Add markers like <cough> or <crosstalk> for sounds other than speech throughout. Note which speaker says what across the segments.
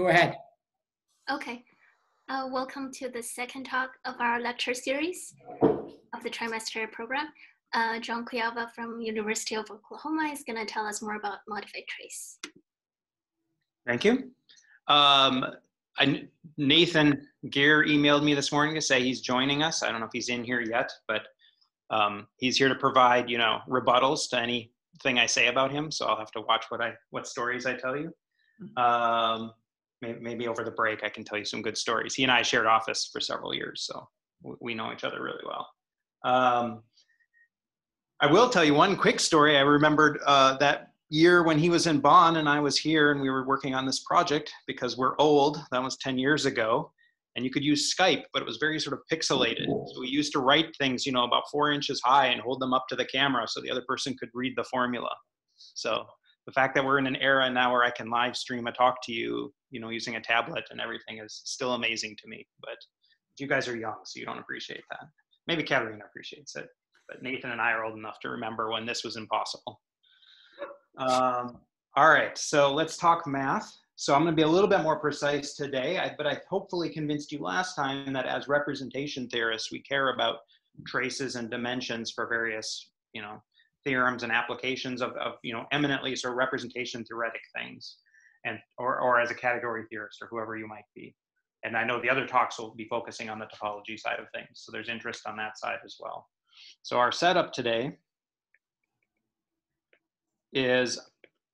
Speaker 1: Go ahead.
Speaker 2: Okay. Uh, welcome to the second talk of our lecture series of the trimester program. Uh, John Kujawa from University of Oklahoma is going to tell us more about modified trace.
Speaker 3: Thank you. Um, I, Nathan Geer emailed me this morning to say he's joining us. I don't know if he's in here yet, but um, he's here to provide, you know, rebuttals to anything I say about him. So I'll have to watch what I what stories I tell you. Mm-hmm. Um, maybe, maybe over the break I can tell you some good stories. He and I shared office for several years, so we know each other really well. Um, I will tell you one quick story. I remembered uh, that year when he was in Bonn and I was here and we were working on this project because we're old. That was 10 years ago. And you could use Skype, but it was very sort of pixelated. So we used to write things, you know, about four inches high and hold them up to the camera so the other person could read the formula. So the fact that we're in an era now where I can live stream a talk to you, you know, using a tablet and everything is still amazing to me. But you guys are young, so you don't appreciate that. Maybe Katerina appreciates it, but Nathan and I are old enough to remember when this was impossible. Um, all right, so let's talk math. So I'm going to be a little bit more precise today, but I hopefully convinced you last time that as representation theorists, we care about traces and dimensions for various, you know, theorems and applications of, of you know, eminently sort of representation theoretic things, and or, or as a category theorist or whoever you might be. And I know the other talks will be focusing on the topology side of things, so there's interest on that side as well. So our setup today is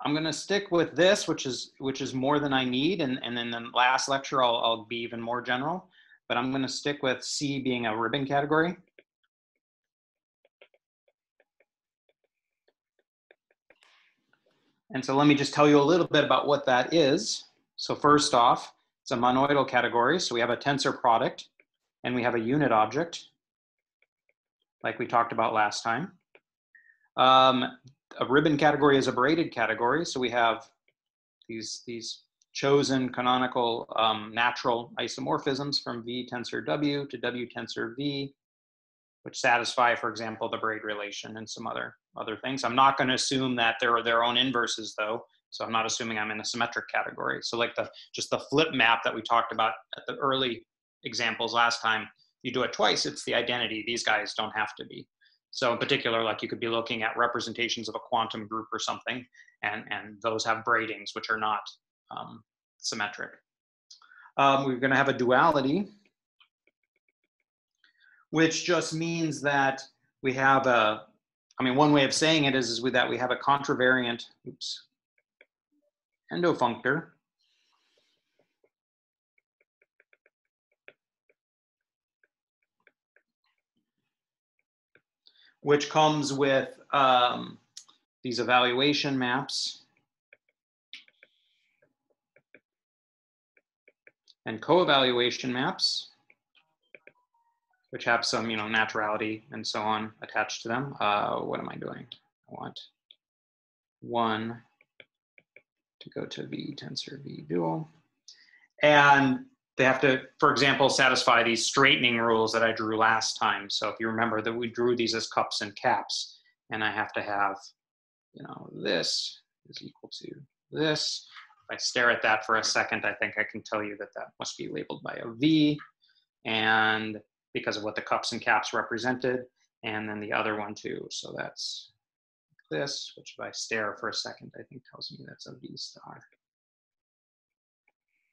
Speaker 3: I'm going to stick with this, which is which is more than I need, and and then the last lecture I'll I'll be even more general, but I'm going to stick with C being a ribbon category. And so let me just tell you a little bit about what that is. So first off, it's a monoidal category. So we have a tensor product and we have a unit object like we talked about last time. Um, a ribbon category is a braided category. So we have these, these chosen canonical um, natural isomorphisms from V tensor W to W tensor V, which satisfy, for example, the braid relation and some other, other things. I'm not going to assume that there are their own inverses, though. So I'm not assuming I'm in a symmetric category. So like the just the flip map that we talked about at the early examples last time, you do it twice, it's the identity. These guys don't have to be. So in particular, like you could be looking at representations of a quantum group or something, and, and those have braidings, which are not um, symmetric. Um, we're gonna have a duality, which just means that we have a, I mean, one way of saying it is, is with that we have a contravariant, oops, endofunctor. Which comes with um, these evaluation maps. And co-evaluation maps, which have some, you know, naturality and so on attached to them. Uh, what am I doing? I want one to go to V tensor V dual. And they have to, for example, satisfy these straightening rules that I drew last time. So if you remember that we drew these as cups and caps, and I have to have, you know, this is equal to this. If I stare at that for a second, I think I can tell you that that must be labeled by a V, and because of what the cups and caps represented, and then the other one too. So that's this, which if I stare for a second, I think tells me that's a V star.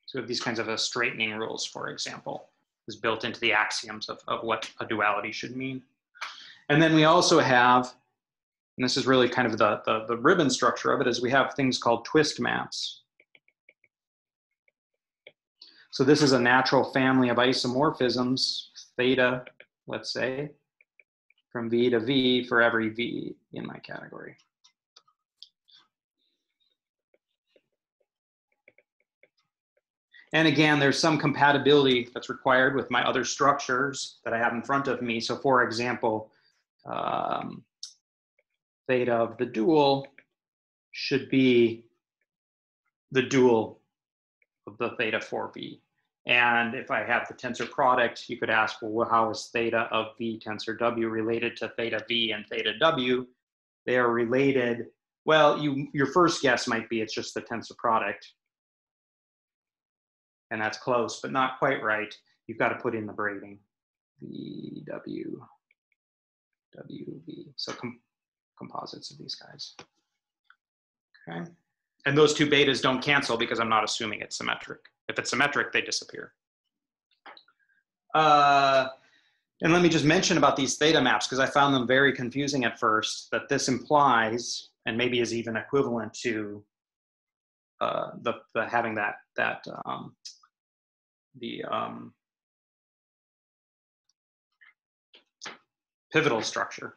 Speaker 3: So these kinds of uh, straightening rules, for example, is built into the axioms of, of what a duality should mean. And then we also have, and this is really kind of the, the, the ribbon structure of it, is we have things called twist maps. So this is a natural family of isomorphisms, theta, let's say, from V to V for every V in my category. And again, there's some compatibility that's required with my other structures that I have in front of me. So for example, um, theta of the dual should be the dual of the theta 4v. And if I have the tensor product, you could ask, well, how is theta of v tensor w related to theta v and theta w? They are related. Well, you, your first guess might be it's just the tensor product and that's close, but not quite right. You've got to put in the braiding. V, W, W, V. So com composites of these guys. Okay. And those two betas don't cancel because I'm not assuming it's symmetric. If it's symmetric, they disappear. Uh, and let me just mention about these theta maps because I found them very confusing at first that this implies and maybe is even equivalent to uh, the, the having that that um, the um, pivotal structure.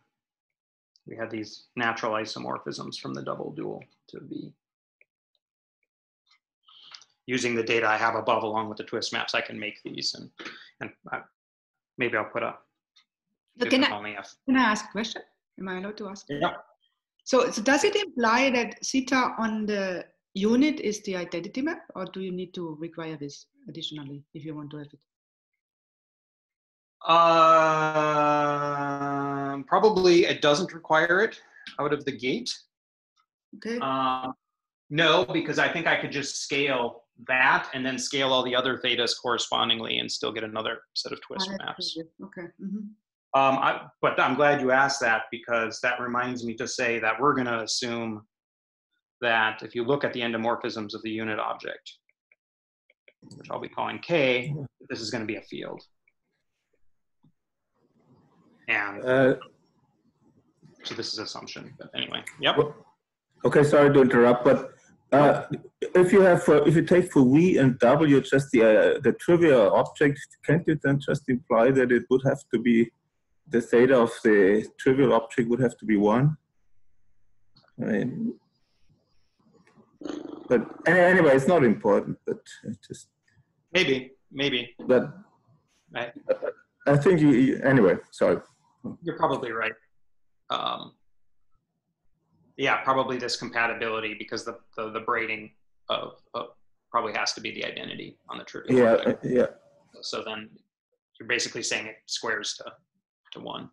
Speaker 3: We have these natural isomorphisms from the double dual to V. Using the data I have above along with the twist maps, I can make these and, and I, maybe I'll put a
Speaker 1: can I, can I ask a question? Am I allowed to ask?
Speaker 3: Yeah.
Speaker 1: So, so does it imply that theta on the unit is the identity map or do you need to require this additionally if you want to have it?
Speaker 3: Um, probably it doesn't require it out of the gate.
Speaker 1: Okay.
Speaker 3: Um, no, because I think I could just scale that and then scale all the other thetas correspondingly and still get another set of twist maps.
Speaker 1: Okay. Mm -hmm.
Speaker 3: um, I, but I'm glad you asked that because that reminds me to say that we're going to assume that if you look at the endomorphisms of the unit object, which I'll be calling K, this is going to be a field. And uh, so this is assumption, but anyway, yep.
Speaker 4: Okay, sorry to interrupt, but uh, if you have, uh, if you take for V and W just the uh, the trivial object, can't you then just imply that it would have to be the theta of the trivial object would have to be one? I mean, but anyway, it's not important. But just
Speaker 3: maybe, maybe.
Speaker 4: But I, I think you. Anyway, sorry.
Speaker 3: You're probably right. Um, yeah, probably this compatibility because the the, the braiding of, of, probably has to be the identity on the trivial.
Speaker 4: Yeah, uh, yeah.
Speaker 3: So then you're basically saying it squares to to one.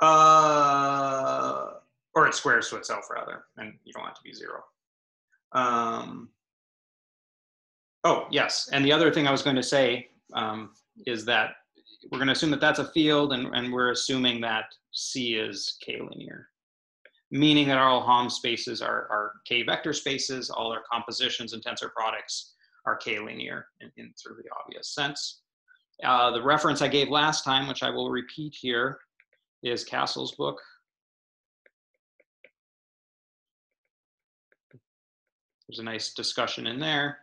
Speaker 3: Uh, or it squares to itself rather, and you don't want it to be zero. Um, oh, yes, and the other thing I was going to say um, is that we're going to assume that that's a field, and, and we're assuming that C is k-linear, meaning that all Hom spaces are, are k-vector spaces, all our compositions and tensor products are k-linear in, in sort of the obvious sense. Uh, the reference I gave last time, which I will repeat here, is Kassel's book, There's a nice discussion in there.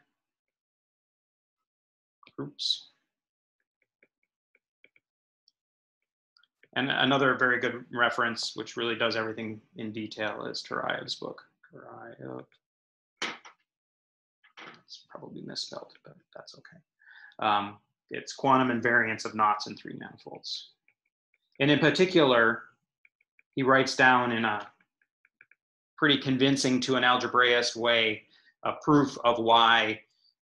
Speaker 3: Oops. And another very good reference, which really does everything in detail, is Turaev's book. It's probably misspelled, but that's okay. Um, it's quantum invariants of knots in three manifolds. And in particular, he writes down in a pretty convincing to an algebraist way a proof of why,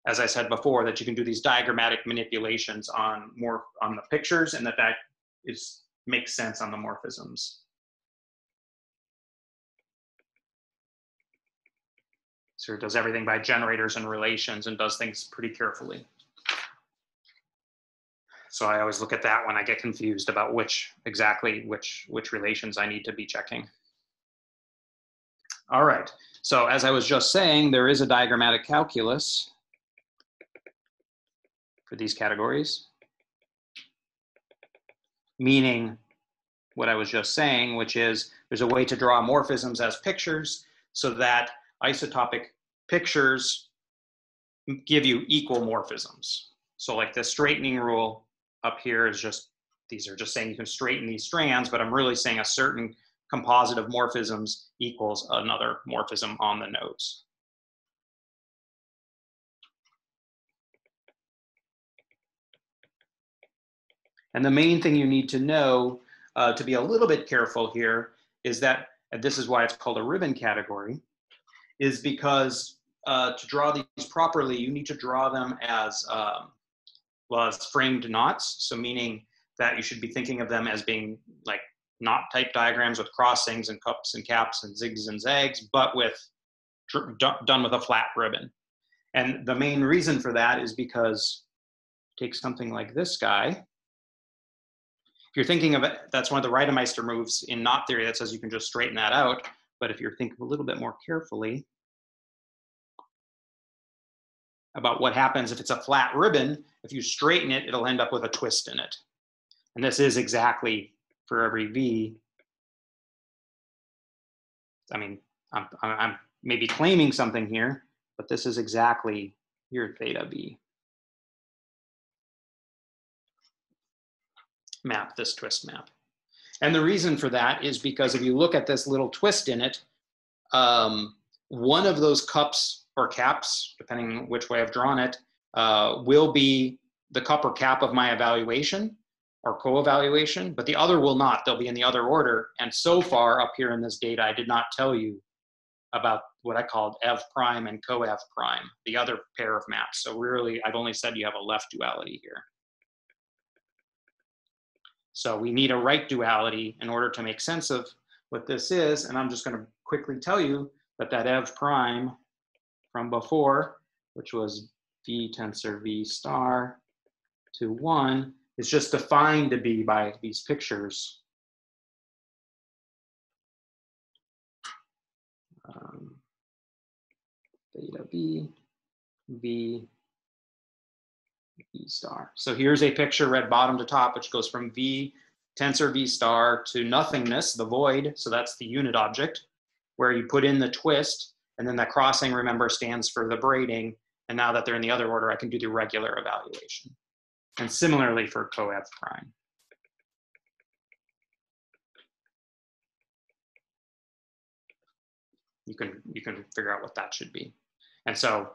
Speaker 3: as I said before, that you can do these diagrammatic manipulations on more on the pictures and that that is makes sense on the morphisms. So it does everything by generators and relations and does things pretty carefully. So I always look at that when I get confused about which exactly which which relations I need to be checking. All right. So as I was just saying, there is a diagrammatic calculus for these categories, meaning what I was just saying, which is there's a way to draw morphisms as pictures so that isotopic pictures give you equal morphisms. So like the straightening rule up here is just, these are just saying you can straighten these strands, but I'm really saying a certain composite of morphisms equals another morphism on the nodes. And the main thing you need to know uh, to be a little bit careful here is that, and this is why it's called a ribbon category, is because uh, to draw these properly, you need to draw them as, um, well, as framed knots. So meaning that you should be thinking of them as being like knot type diagrams with crossings and cups and caps and zigs and zags, but with done with a flat ribbon. And the main reason for that is because take something like this guy. If you're thinking of it, that's one of the Reidemeister moves in knot theory that says you can just straighten that out. But if you're thinking a little bit more carefully about what happens if it's a flat ribbon, if you straighten it, it'll end up with a twist in it. And this is exactly for every V. I mean, I'm, I'm maybe claiming something here, but this is exactly your theta B. Map, this twist map. And the reason for that is because if you look at this little twist in it, um, one of those cups or caps, depending which way I've drawn it, uh, will be the cup or cap of my evaluation or co-evaluation, but the other will not. They'll be in the other order. And so far up here in this data, I did not tell you about what I called ev prime and co-ev prime, the other pair of maps. So really, I've only said you have a left duality here. So we need a right duality in order to make sense of what this is. And I'm just going to quickly tell you that that ev prime from before, which was v tensor v star to 1, is just defined to be by these pictures. Um, theta b, v, v star. So here's a picture read bottom to top, which goes from v tensor v star to nothingness, the void. So that's the unit object, where you put in the twist, and then that crossing, remember, stands for the braiding. And now that they're in the other order, I can do the regular evaluation. And similarly for coev prime. You can, you can figure out what that should be. And so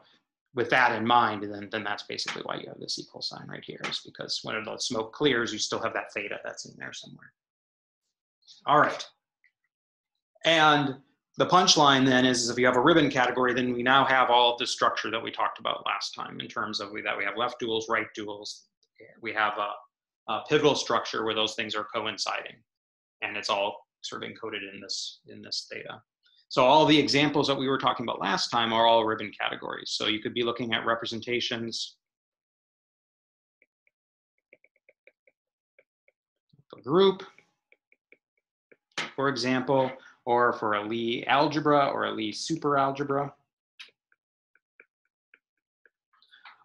Speaker 3: with that in mind, then, then that's basically why you have this equal sign right here is because when the smoke clears, you still have that theta that's in there somewhere. All right. And the punchline then is, is if you have a ribbon category, then we now have all of the structure that we talked about last time in terms of we, that we have left duals, right duals, we have a, a pivotal structure where those things are coinciding, and it's all sort of encoded in this in this theta. So all the examples that we were talking about last time are all ribbon categories. So you could be looking at representations of a group, for example, or for a Lie algebra or a Lie superalgebra.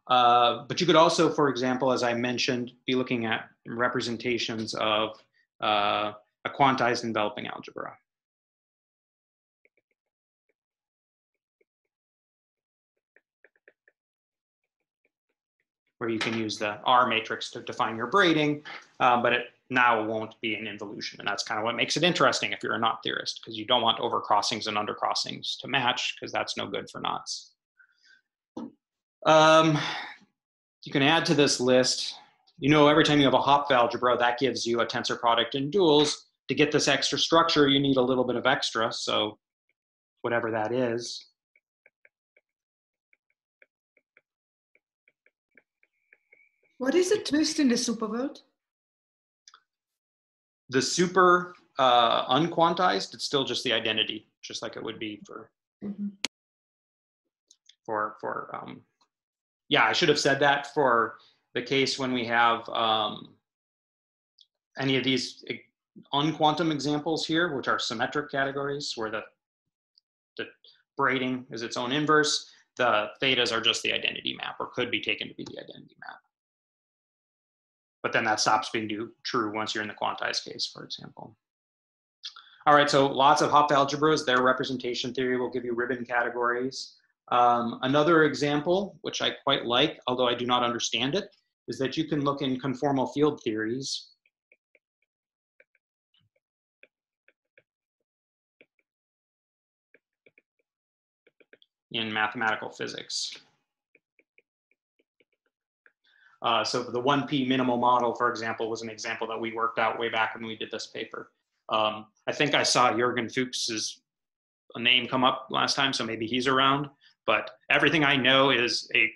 Speaker 3: Uh, but you could also, for example, as I mentioned, be looking at representations of uh, a quantized enveloping algebra. Where you can use the R matrix to define your braiding, uh, but it now won't be an involution. And that's kind of what makes it interesting if you're a knot theorist, because you don't want overcrossings and undercrossings to match, because that's no good for knots. Um, you can add to this list, you know, every time you have a Hopf algebra, that gives you a tensor product in duals. To get this extra structure, you need a little bit of extra, so whatever that is.
Speaker 1: What is the twist in the superworld?
Speaker 3: The super uh, unquantized, it's still just the identity, just like it would be for mm -hmm. for for um, yeah, I should have said that for the case when we have um, any of these unquantum examples here, which are symmetric categories, where the, the braiding is its own inverse, the thetas are just the identity map, or could be taken to be the identity map. But then that stops being do, true once you're in the quantized case, for example. All right, so lots of Hopf algebras, their representation theory will give you ribbon categories. Um, another example, which I quite like, although I do not understand it, is that you can look in conformal field theories in mathematical physics. Uh, so the 1P minimal model, for example, was an example that we worked out way back when we did this paper. Um, I think I saw Jürgen Fuchs's name come up last time, so maybe he's around. But everything I know is a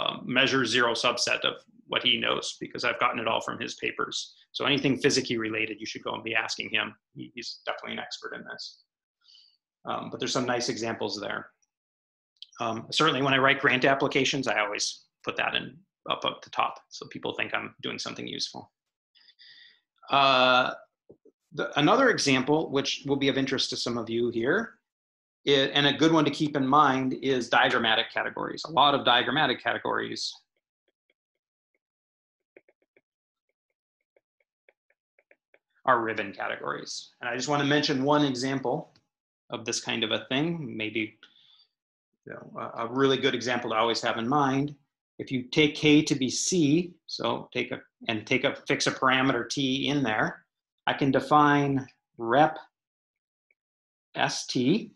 Speaker 3: um, measure zero subset of what he knows because I've gotten it all from his papers. So anything physics related, you should go and be asking him. He, he's definitely an expert in this. Um, but there's some nice examples there. Um, certainly when I write grant applications, I always put that in up at the top so people think I'm doing something useful. Uh, the, another example, which will be of interest to some of you here, it, and a good one to keep in mind is diagrammatic categories. A lot of diagrammatic categories are ribbon categories. And I just want to mention one example of this kind of a thing, maybe you know, a, a really good example to always have in mind. If you take k to be c, so take a and take a fix a parameter t in there, I can define rep st,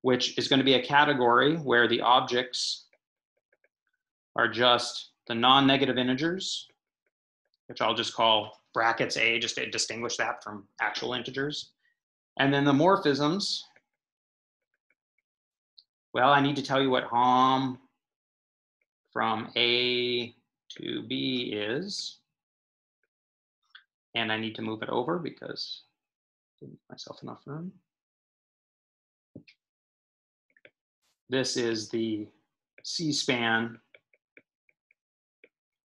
Speaker 3: which is going to be a category where the objects are just the non-negative integers, which I'll just call brackets a, just to distinguish that from actual integers. And then the morphisms, well, I need to tell you what hom from A to B is. And I need to move it over because I didn't give myself enough room. This is the C-span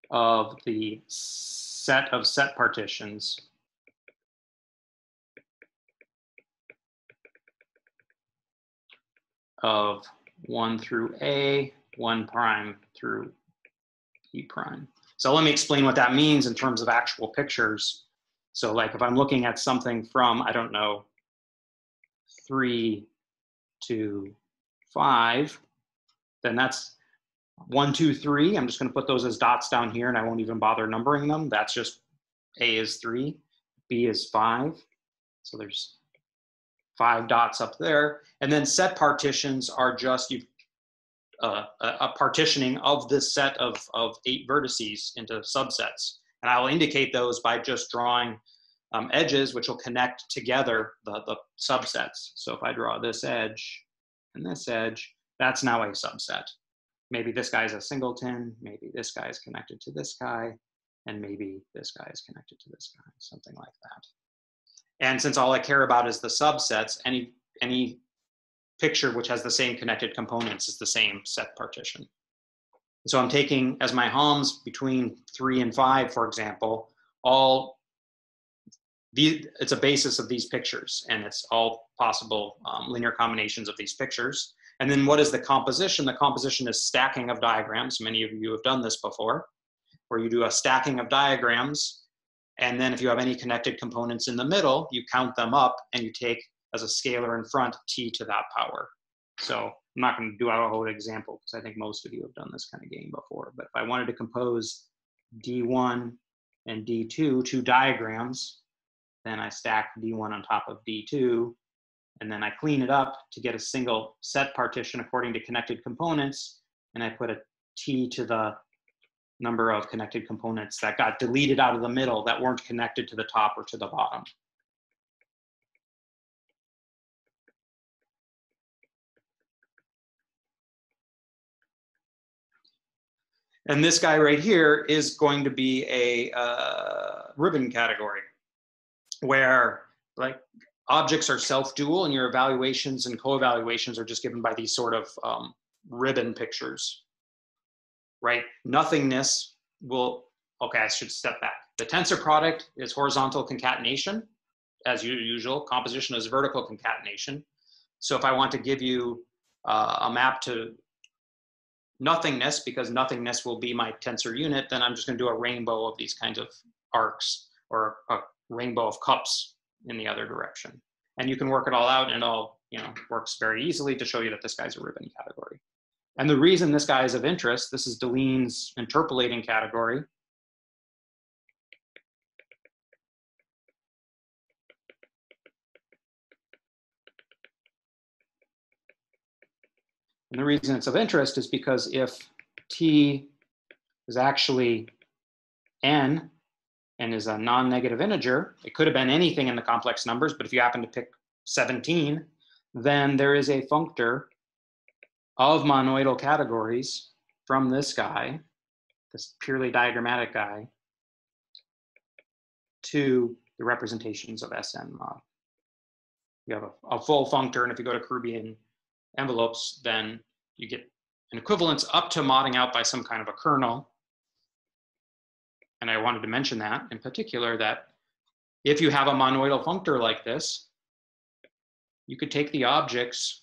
Speaker 3: of the set of set partitions of 1 through A, 1 prime through E prime. So let me explain what that means in terms of actual pictures. So like if I'm looking at something from, I don't know, 3 to 5, then that's one, two, three. I'm just going to put those as dots down here and I won't even bother numbering them. That's just A is 3, B is 5. So there's five dots up there. And then set partitions are just you uh, a, partitioning of this set of, of eight vertices into subsets. And I'll indicate those by just drawing um, edges, which will connect together the, the subsets. So if I draw this edge and this edge, that's now a subset. Maybe this guy's a singleton, maybe this guy is connected to this guy, and maybe this guy is connected to this guy, something like that. And since all I care about is the subsets, any, any picture which has the same connected components is the same set partition. So I'm taking as my homs between three and five, for example, all the, it's a basis of these pictures and it's all possible um, linear combinations of these pictures. And then what is the composition? The composition is stacking of diagrams. Many of you have done this before, where you do a stacking of diagrams. And then if you have any connected components in the middle, you count them up and you take as a scalar in front, t to that power. So I'm not going to do a whole example because I think most of you have done this kind of game before. But if I wanted to compose D1 and D2, two diagrams, then I stack D1 on top of D2, and then I clean it up to get a single set partition according to connected components, and I put a T to the number of connected components that got deleted out of the middle that weren't connected to the top or to the bottom. And this guy right here is going to be a uh, ribbon category where like objects are self-dual and your evaluations and co-evaluations are just given by these sort of um, ribbon pictures, right? Nothingness will, okay, I should step back. The tensor product is horizontal concatenation, as usual. Composition is vertical concatenation. So if I want to give you uh, a map to nothingness, because nothingness will be my tensor unit, then I'm just going to do a rainbow of these kinds of arcs or a rainbow of cups in the other direction. And you can work it all out and it all you know, works very easily to show you that this guy's a ribbon category. And the reason this guy is of interest, this is Deligne's interpolating category. And the reason it's of interest is because if t is actually n and is a non-negative integer, it could have been anything in the complex numbers, but if you happen to pick 17, then there is a functor of monoidal categories from this guy, this purely diagrammatic guy, to the representations of Sn mod. You have a, a full functor, and if you go to Karoubian envelopes, then you get an equivalence up to modding out by some kind of a kernel. And I wanted to mention that in particular that if you have a monoidal functor like this, you could take the objects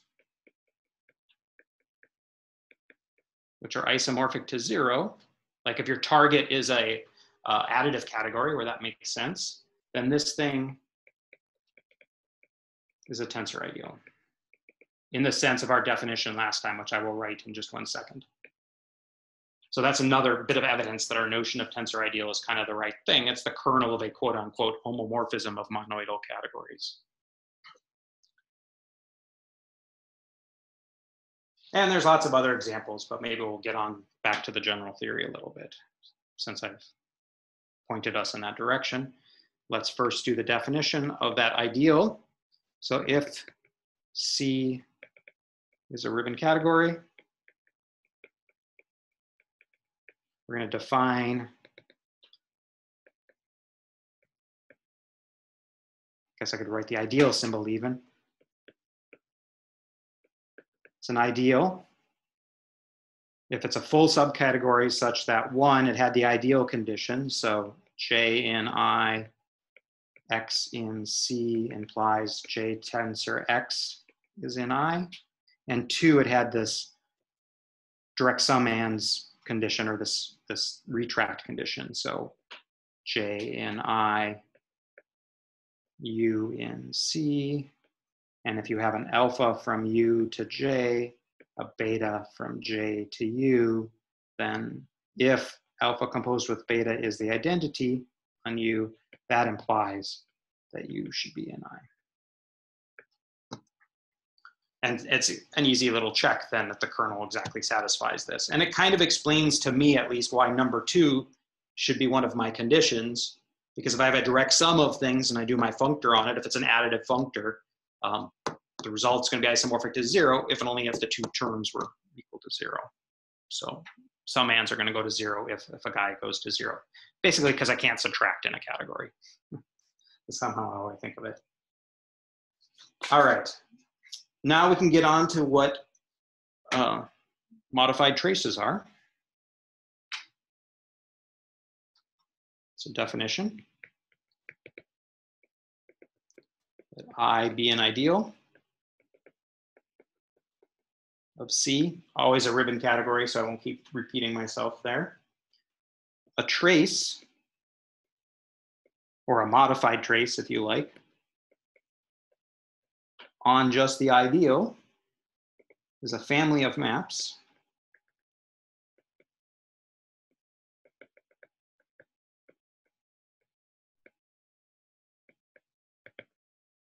Speaker 3: which are isomorphic to zero, like if your target is a uh, additive category where that makes sense, then this thing is a tensor ideal in the sense of our definition last time, which I will write in just one second. So that's another bit of evidence that our notion of tensor ideal is kind of the right thing. It's the kernel of a quote unquote homomorphism of monoidal categories. And there's lots of other examples, but maybe we'll get on back to the general theory a little bit since I've pointed us in that direction. Let's first do the definition of that ideal. So if C is a ribbon category, we're going to define I guess I could write the ideal symbol even. It's an ideal. If it's a full subcategory such that one, it had the ideal condition, so J in I, X in C implies J tensor X is in I, and two, it had this direct summands condition or this, this retract condition. So J in I, U in C, and if you have an alpha from U to J, a beta from J to U, then if alpha composed with beta is the identity on U, that implies that U should be in I. And it's an easy little check then that the kernel exactly satisfies this. And it kind of explains to me at least why number two should be one of my conditions because if I have a direct sum of things and I do my functor on it, if it's an additive functor, um, the result's going to be isomorphic to zero if and only if the two terms were equal to zero. So summands are going to go to zero if, if a guy goes to zero. Basically because I can't subtract in a category. <laughs> That's somehow how I think of it. All right. Now we can get on to what uh, modified traces are. So definition. Let I be an ideal of C, always a ribbon category, so I won't keep repeating myself there. A trace, or a modified trace if you like, on just the ideal is a family of maps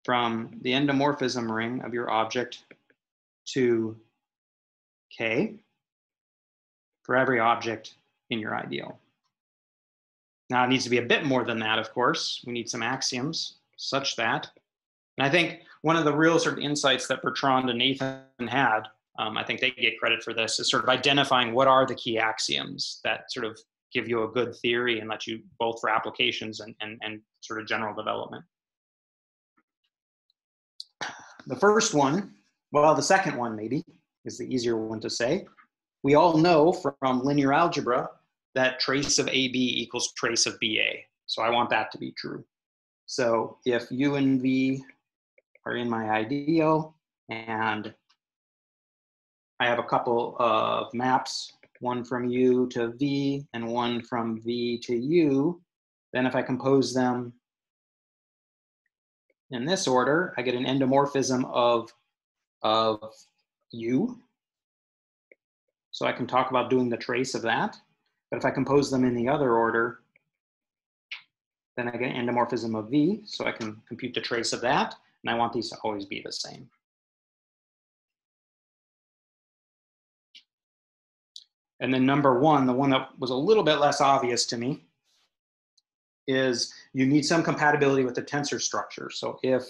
Speaker 3: from the endomorphism ring of your object to K for every object in your ideal. Now it needs to be a bit more than that, of course. We need some axioms such that, and I think one of the real sort of insights that Bertrand and Nathan had, um, I think they get credit for this, is sort of identifying what are the key axioms that sort of give you a good theory and let you both for applications and, and, and sort of general development. The first one, well, the second one maybe, is the easier one to say. We all know from linear algebra that trace of AB equals trace of BA. So I want that to be true. So if U and V are in my ideal and I have a couple of maps, one from U to V and one from V to U, then if I compose them in this order, I get an endomorphism of, of U. So I can talk about doing the trace of that. But if I compose them in the other order, then I get an endomorphism of V, so I can compute the trace of that, and I want these to always be the same. And then number one, the one that was a little bit less obvious to me, is you need some compatibility with the tensor structure. So if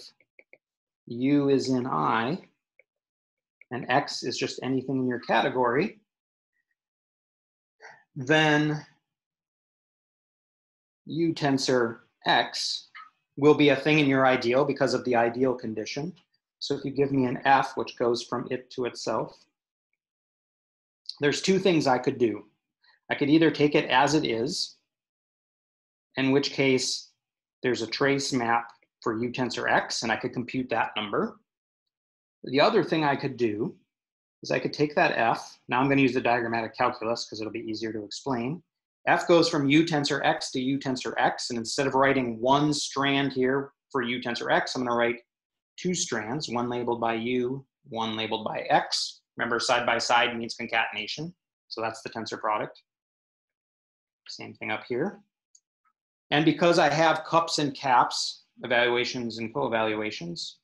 Speaker 3: U is in I, and X is just anything in your category, then U tensor X will be a thing in your ideal because of the ideal condition. So if you give me an f, which goes from it to itself, there's two things I could do. I could either take it as it is, in which case there's a trace map for u tensor x, and I could compute that number. The other thing I could do is I could take that f, now I'm gonna use the diagrammatic calculus because it'll be easier to explain. F goes from u tensor x to u tensor x, and instead of writing one strand here for u tensor x, I'm gonna write two strands, one labeled by u, one labeled by x. Remember, side by side means concatenation, so that's the tensor product. Same thing up here. And because I have cups and caps, evaluations and co-evaluations,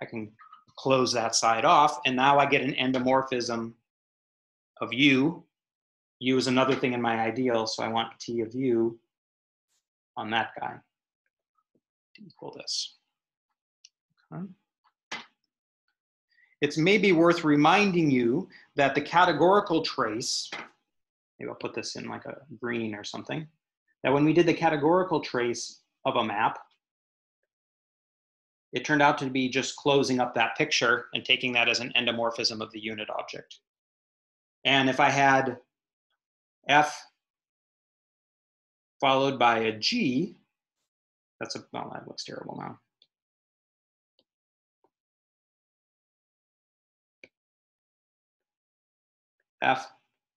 Speaker 3: I can close that side off, and now I get an endomorphism of u. u is another thing in my ideal, so I want t of u on that guy to equal this. Okay. It's maybe worth reminding you that the categorical trace, maybe I'll put this in like a green or something, that when we did the categorical trace of a map, it turned out to be just closing up that picture and taking that as an endomorphism of the unit object. And if I had F followed by a G, that's a, well, that looks terrible now. F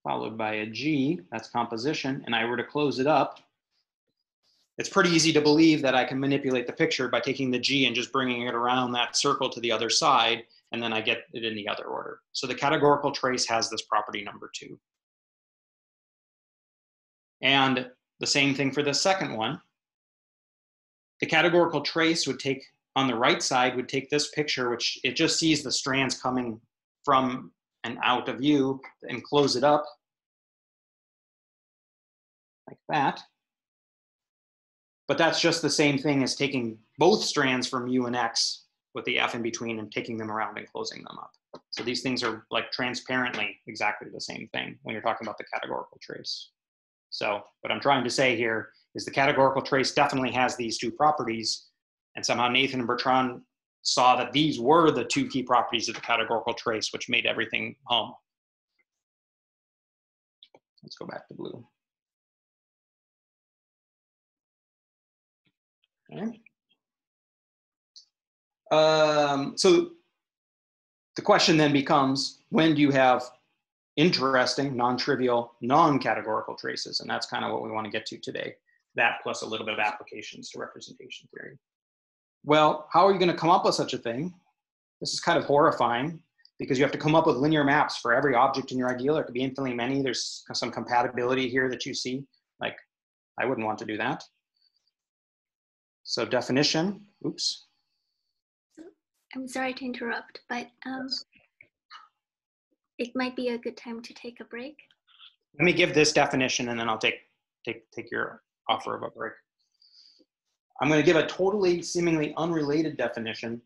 Speaker 3: followed by a G, that's composition, and I were to close it up, it's pretty easy to believe that I can manipulate the picture by taking the G and just bringing it around that circle to the other side, and then I get it in the other order. So the categorical trace has this property number two. And the same thing for the second one. The categorical trace would take, on the right side, would take this picture, which it just sees the strands coming from and out of U and close it up like that. But that's just the same thing as taking both strands from U and X with the F in between and taking them around and closing them up. So these things are like transparently exactly the same thing when you're talking about the categorical trace. So what I'm trying to say here is the categorical trace definitely has these two properties and somehow Nathan and Bertrand saw that these were the two key properties of the categorical trace, which made everything home. Let's go back to blue. Okay. Um, so the question then becomes, when do you have interesting, non-trivial, non-categorical traces? And that's kind of what we want to get to today. That plus a little bit of applications to representation theory. Well, how are you going to come up with such a thing? This is kind of horrifying because you have to come up with linear maps for every object in your ideal. There could be infinitely many. There's some compatibility here that you see. Like, I wouldn't want to do that. So definition, oops.
Speaker 2: I'm sorry to interrupt, but um, it might be a good time to take a break.
Speaker 3: Let me give this definition and then I'll take, take, take your offer of a break. I'm going to give a totally seemingly unrelated definition,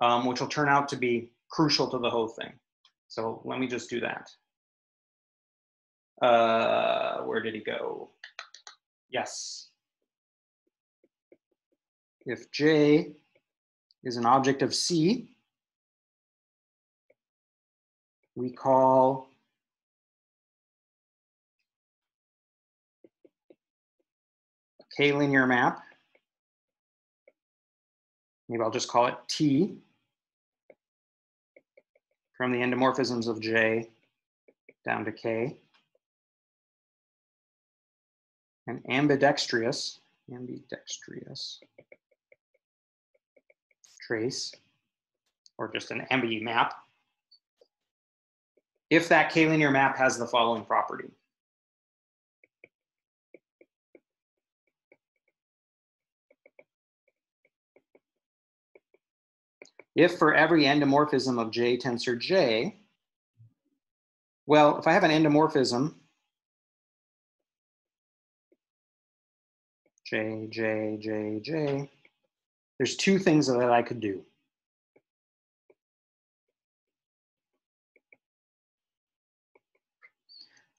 Speaker 3: um, which will turn out to be crucial to the whole thing. So let me just do that. Uh, where did he go? Yes. If J is an object of C, we call a K-linear map. Maybe I'll just call it T. From the endomorphisms of J down to K. And ambidextrous, ambidextrous trace, or just an ambi map, if that k-linear map has the following property. If for every endomorphism of J tensor J, well, if I have an endomorphism, J, J, J, J, there's two things that I could do.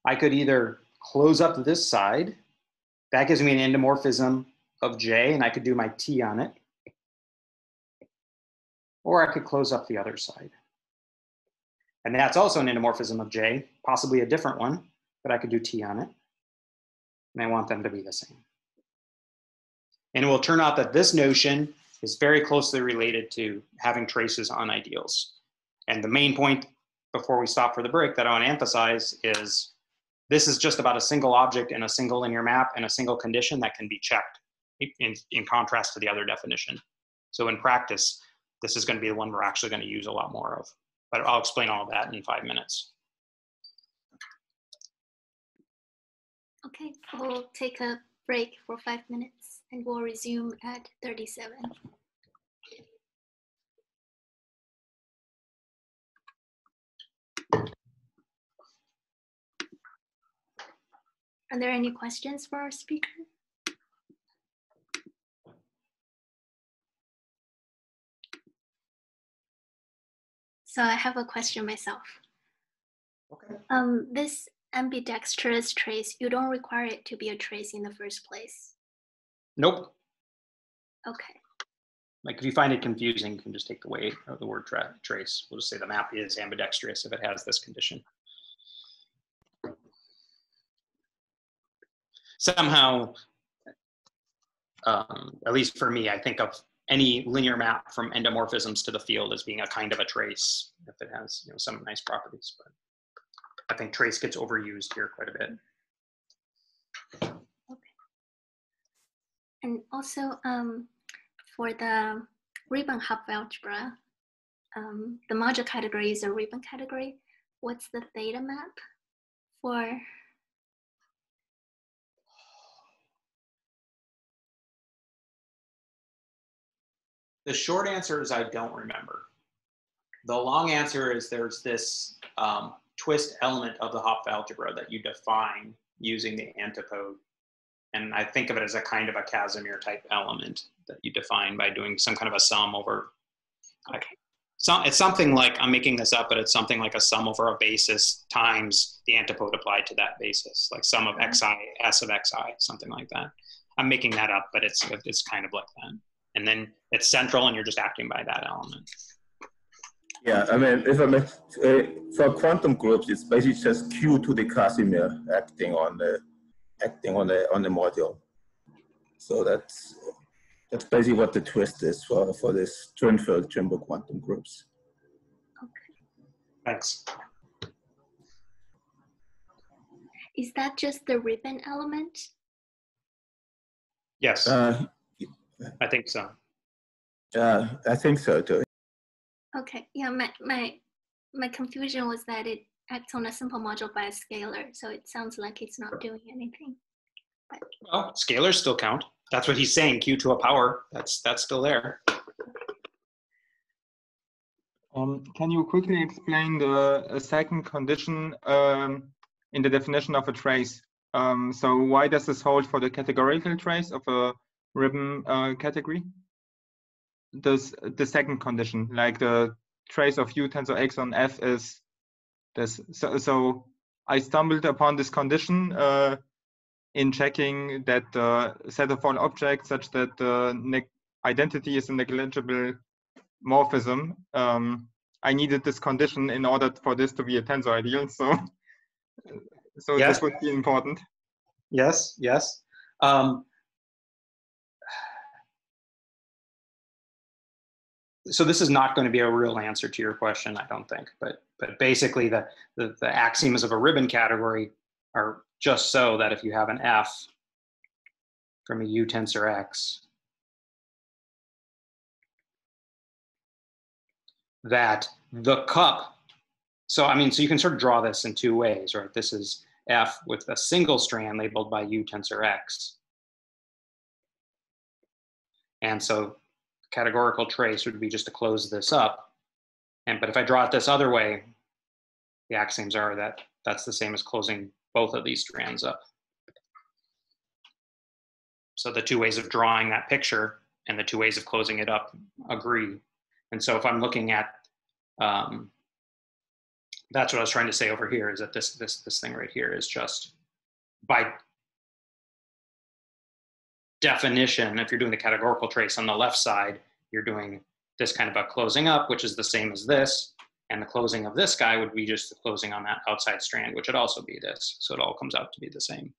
Speaker 3: I could either close up this side, that gives me an endomorphism of J, and I could do my T on it. or I could close up the other side. And that's also an endomorphism of J, possibly a different one, but I could do T on it. And I want them to be the same. And it will turn out that this notion is very closely related to having traces on ideals. And the main point before we stop for the break that I want to emphasize is this is just about a single object in a single linear map and a single condition that can be checked in, in contrast to the other definition. So in practice, this is going to be the one we're actually going to use a lot more of. But I'll explain all of that in five minutes.
Speaker 2: Okay, we'll take a break for five minutes and we'll resume at 37. Are there any questions for our speaker? So I have a question myself.
Speaker 3: Okay.
Speaker 2: Um, this ambidextrous trace, you don't require it to be a trace in the first place.
Speaker 3: Nope.
Speaker 2: Okay.
Speaker 3: Like if you find it confusing, you can just take the way of the word tra trace. We'll just say the map is ambidextrous if it has this condition. Somehow, um, at least for me, I think of any linear map from endomorphisms to the field as being a kind of a trace if it has you know some nice properties. But I think trace gets overused here quite a bit.
Speaker 2: Okay. And also um, for the ribbon Hopf algebra, um, the module category is a ribbon category. What's the theta map for
Speaker 3: The short answer is I don't remember. The long answer is there's this um, twist element of the Hopf algebra that you define using the antipode. And I think of it as a kind of a Casimir type element that you define by doing some kind of a sum over. Like, so it's something like, I'm making this up, but it's something like a sum over a basis times the antipode applied to that basis, like sum of xi, s of xi, something like that. I'm making that up, but it's, it's kind of like that and then it's central and you're just acting by that element.
Speaker 4: Yeah, I mean, if I may, uh, for quantum groups, it's basically just Q to the Casimir acting on the acting on the on the module. So that's that's basically what the twist is for for this Drinfeld Jimbo quantum groups.
Speaker 2: Okay.
Speaker 3: Thanks.
Speaker 2: Is that just the ribbon element?
Speaker 3: Yes.
Speaker 4: Uh,
Speaker 3: I think so.
Speaker 4: Yeah, I think so too.
Speaker 2: Okay, yeah, my, my, my confusion was that it acts on a simple module by a scalar, so it sounds like it's not doing anything. But
Speaker 3: well, scalars still count. That's what he's saying. Q to a power. That's that's still there.
Speaker 5: Um, can you quickly explain the second condition um, in the definition of a trace? Um, so why does this hold for the categorical trace of a ribbon uh, category. This the second condition, like the trace of U tensor X on F is this. So, so I stumbled upon this condition uh, in checking that the set of all objects such that the identity is a negligible morphism. Um, I needed this condition in order for this to be a tensor ideal. So, so
Speaker 3: yes.
Speaker 5: this would be important.
Speaker 3: Yes, yes. Um, so this is not going to be a real answer to your question, I don't think. But but basically, the, the, the axioms of a ribbon category are just so that if you have an F from a U tensor X, that the cup, so I mean, so you can sort of draw this in two ways, right? This is F with a single strand labeled by U tensor X. And so categorical trace would be just to close this up. And but if I draw it this other way, the axioms are that that's the same as closing both of these strands up. So the two ways of drawing that picture and the two ways of closing it up agree. And so if I'm looking at, um, that's what I was trying to say over here is that this, this, this thing right here is just by definition, if you're doing the categorical trace on the left side, you're doing this kind of a closing up, which is the same as this. And the closing of this guy would be just the closing on that outside strand, which would also be this. So it all comes out to be the same.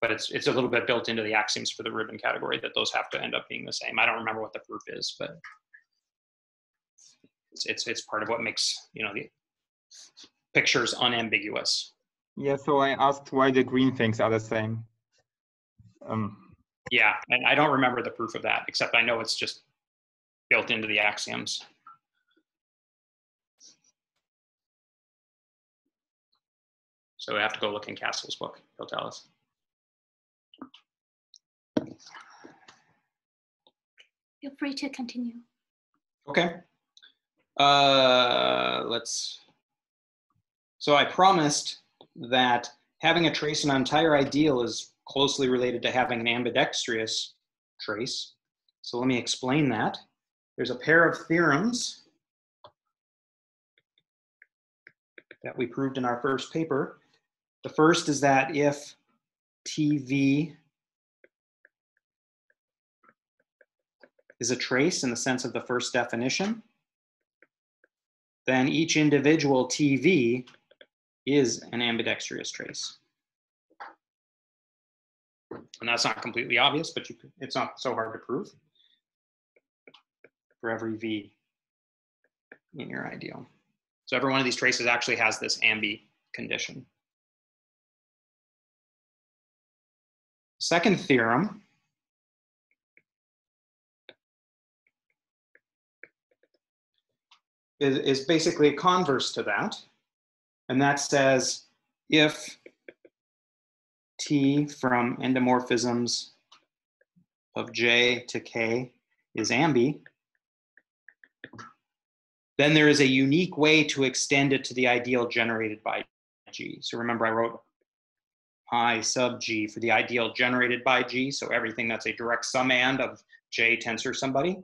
Speaker 3: But it's, it's a little bit built into the axioms for the ribbon category that those have to end up being the same. I don't remember what the proof is, but it's, it's, it's part of what makes, you know, the pictures unambiguous.
Speaker 5: Yeah, so I asked why the green things are the same. Um,
Speaker 3: Yeah, and I don't remember the proof of that, except I know it's just built into the axioms. So we have to go look in Kassel's book. He'll tell us.
Speaker 2: Feel free to continue.
Speaker 3: Okay. Uh, let's. So I promised that having a trace in an entire ideal is closely related to having an ambidextrous trace. So let me explain that. There's a pair of theorems that we proved in our first paper. The first is that if TV is a trace in the sense of the first definition, then each individual TV is an ambidextrous trace. And that's not completely obvious, but it's not so hard to prove for every V in your ideal. So every one of these traces actually has this ambi condition. Second theorem is, is basically a converse to that. And that says if T from endomorphisms of J to K is ambi, then there is a unique way to extend it to the ideal generated by G. So remember I wrote I sub G for the ideal generated by G. So everything that's a direct summand of J tensor somebody.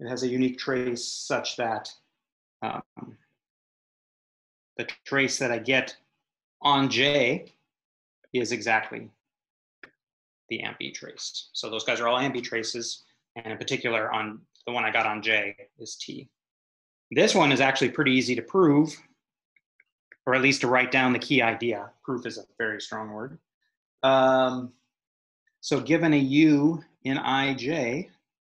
Speaker 3: It has a unique trace such that um, the trace that I get on J is exactly the ambi trace. So those guys are all ambi traces, and in particular on the one I got on J is T. This one is actually pretty easy to prove, or at least to write down the key idea. Proof is a very strong word. Um, so given a U in IJ,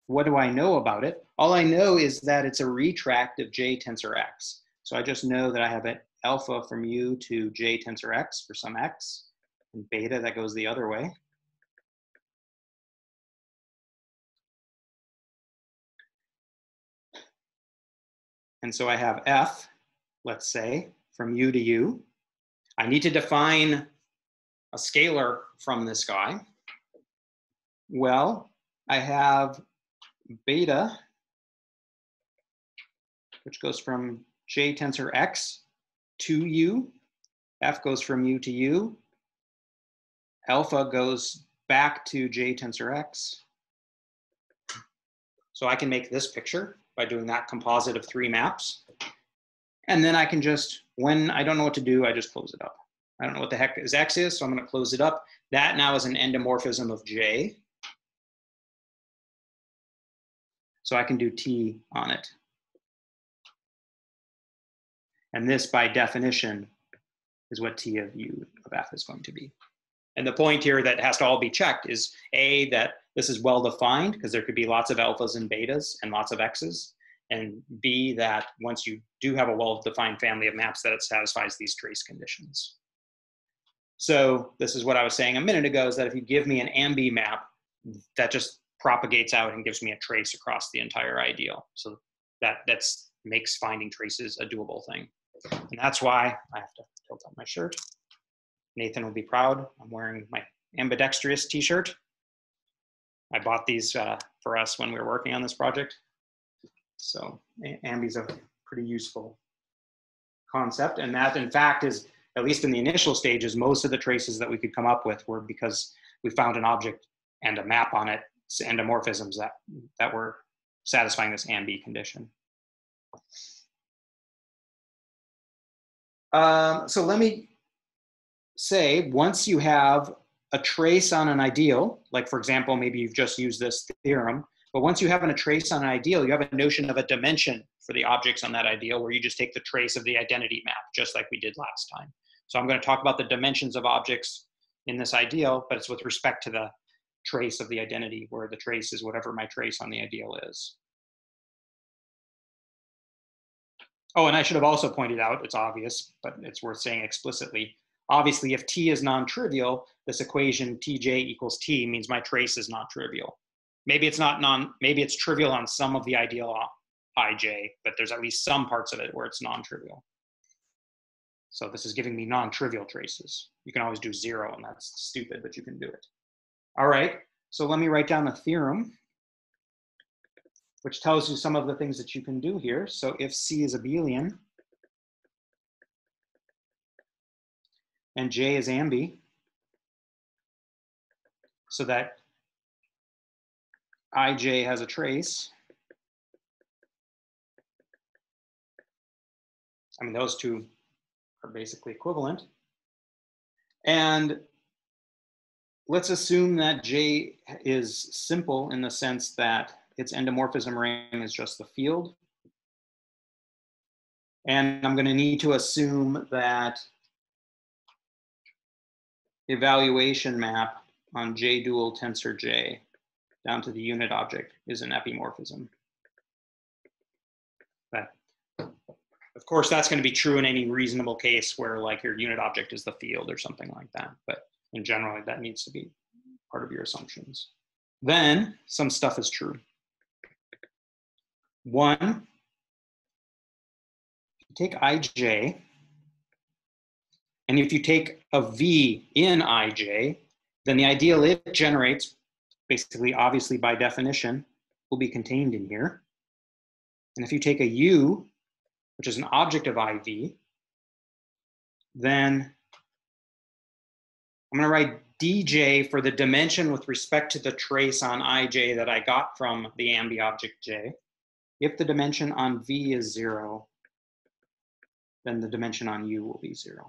Speaker 3: what do I know about it? All I know is that it's a retract of J tensor X. So I just know that I have an alpha from U to J tensor X for some X, and beta that goes the other way. And so I have F, let's say, from U to U. I need to define a scalar from this guy. Well, I have beta, which goes from J tensor X to U. F goes from U to U. Alpha goes back to J tensor X. So I can make this picture by doing that composite of three maps. And then I can just, when I don't know what to do, I just close it up. I don't know what the heck is X is, so I'm gonna close it up. That now is an endomorphism of J. So I can do T on it. And this by definition is what T of U of F is going to be. And the point here that has to all be checked is A, that this is well defined because there could be lots of alphas and betas and lots of X's. And B, that once you do have a well defined family of maps that it satisfies these trace conditions. So this is what I was saying a minute ago is that if you give me an ambi map, that just propagates out and gives me a trace across the entire ideal. So that that's makes finding traces a doable thing. And that's why I have to tilt up my shirt. Nathan will be proud. I'm wearing my ambidextrous t-shirt. I bought these uh, for us when we were working on this project. So ambi's a pretty useful concept. And that in fact is, at least in the initial stages, most of the traces that we could come up with were because we found an object and a map on it, endomorphisms that, that were satisfying this ambi condition. Um, so let me say once you have a trace on an ideal, like for example, maybe you've just used this theorem, but once you have a trace on an ideal, you have a notion of a dimension for the objects on that ideal where you just take the trace of the identity map, just like we did last time. So I'm going to talk about the dimensions of objects in this ideal, but it's with respect to the trace of the identity where the trace is whatever my trace on the ideal is. Oh, and I should have also pointed out, it's obvious, but it's worth saying explicitly. Obviously, if t is non-trivial, this equation tj equals t means my trace is not trivial. Maybe it's not non, maybe it's trivial on some of the ideal ij, but there's at least some parts of it where it's non-trivial. So this is giving me non-trivial traces. You can always do zero, and that's stupid, but you can do it. All right, so let me write down a theorem which tells you some of the things that you can do here. So if C is abelian and J is ambi, so that ij has a trace, I mean, those two are basically equivalent. And let's assume that J is simple in the sense that its endomorphism ring is just the field. And I'm going to need to assume that evaluation map on J dual tensor J down to the unit object is an epimorphism. But of course, that's going to be true in any reasonable case where like your unit object is the field or something like that. But in general, that needs to be part of your assumptions. Then some stuff is true. One, take ij, and if you take a v in ij, then the ideal it generates, basically, obviously by definition, will be contained in here. And if you take a u, which is an object of iv, then I'm going to write dj for the dimension with respect to the trace on ij that I got from the ambi object j. If the dimension on V is zero, then the dimension on U will be zero.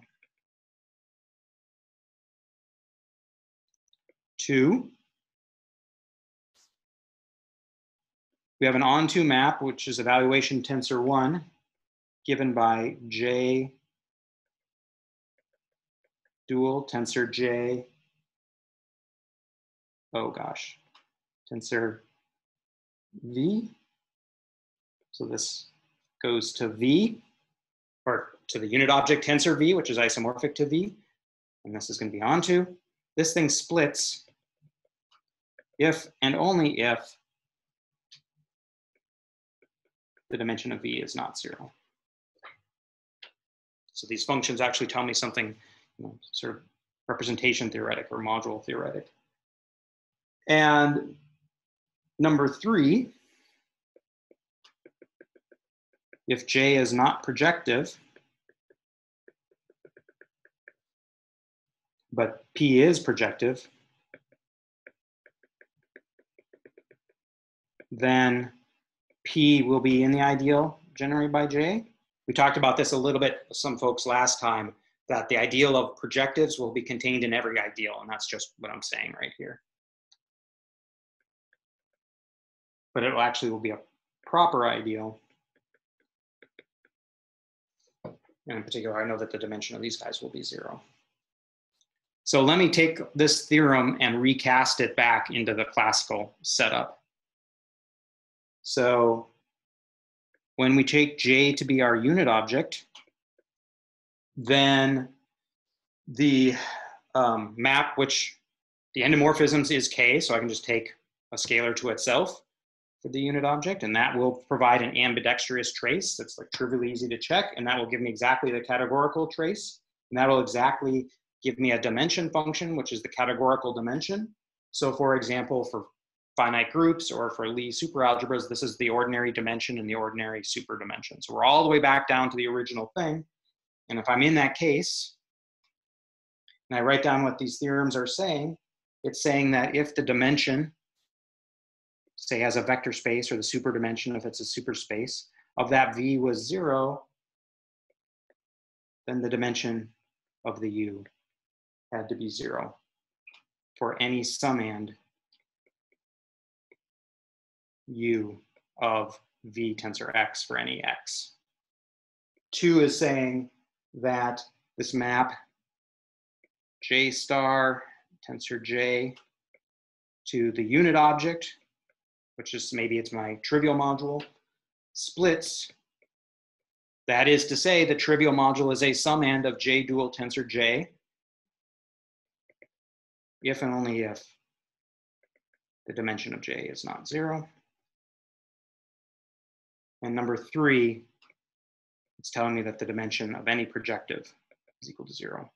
Speaker 3: Two, we have an onto map, which is evaluation tensor one, given by J dual tensor J, oh gosh, tensor V so this goes to V, or to the unit object tensor V, which is isomorphic to V. And this is going to be onto. This thing splits if and only if the dimension of V is not zero. So these functions actually tell me something you know, sort of representation theoretic or module theoretic. And number three, if J is not projective, but P is projective, then P will be in the ideal generated by J. We talked about this a little bit some folks last time, that the ideal of projectives will be contained in every ideal, and that's just what I'm saying right here. But it will actually will be a proper ideal And in particular, I know that the dimension of these guys will be zero. So let me take this theorem and recast it back into the classical setup. So when we take J to be our unit object, then the um, map, which the endomorphisms is K, so I can just take a scalar to itself for the unit object, and that will provide an ambidextrous trace that's like trivially easy to check, and that will give me exactly the categorical trace, and that will exactly give me a dimension function, which is the categorical dimension. So for example, for finite groups or for Lie superalgebras, this is the ordinary dimension and the ordinary super dimension. So we're all the way back down to the original thing. And if I'm in that case, and I write down what these theorems are saying, it's saying that if the dimension say as a vector space or the super dimension if it's a super space of that v was zero, then the dimension of the u had to be zero for any summand u of v tensor x for any x. Two is saying that this map j star tensor j to the unit object, which is maybe it's my trivial module, splits. That is to say, the trivial module is a summand of j dual tensor j, if and only if the dimension of j is not zero. And number three, it's telling me that the dimension of any projective is equal to zero.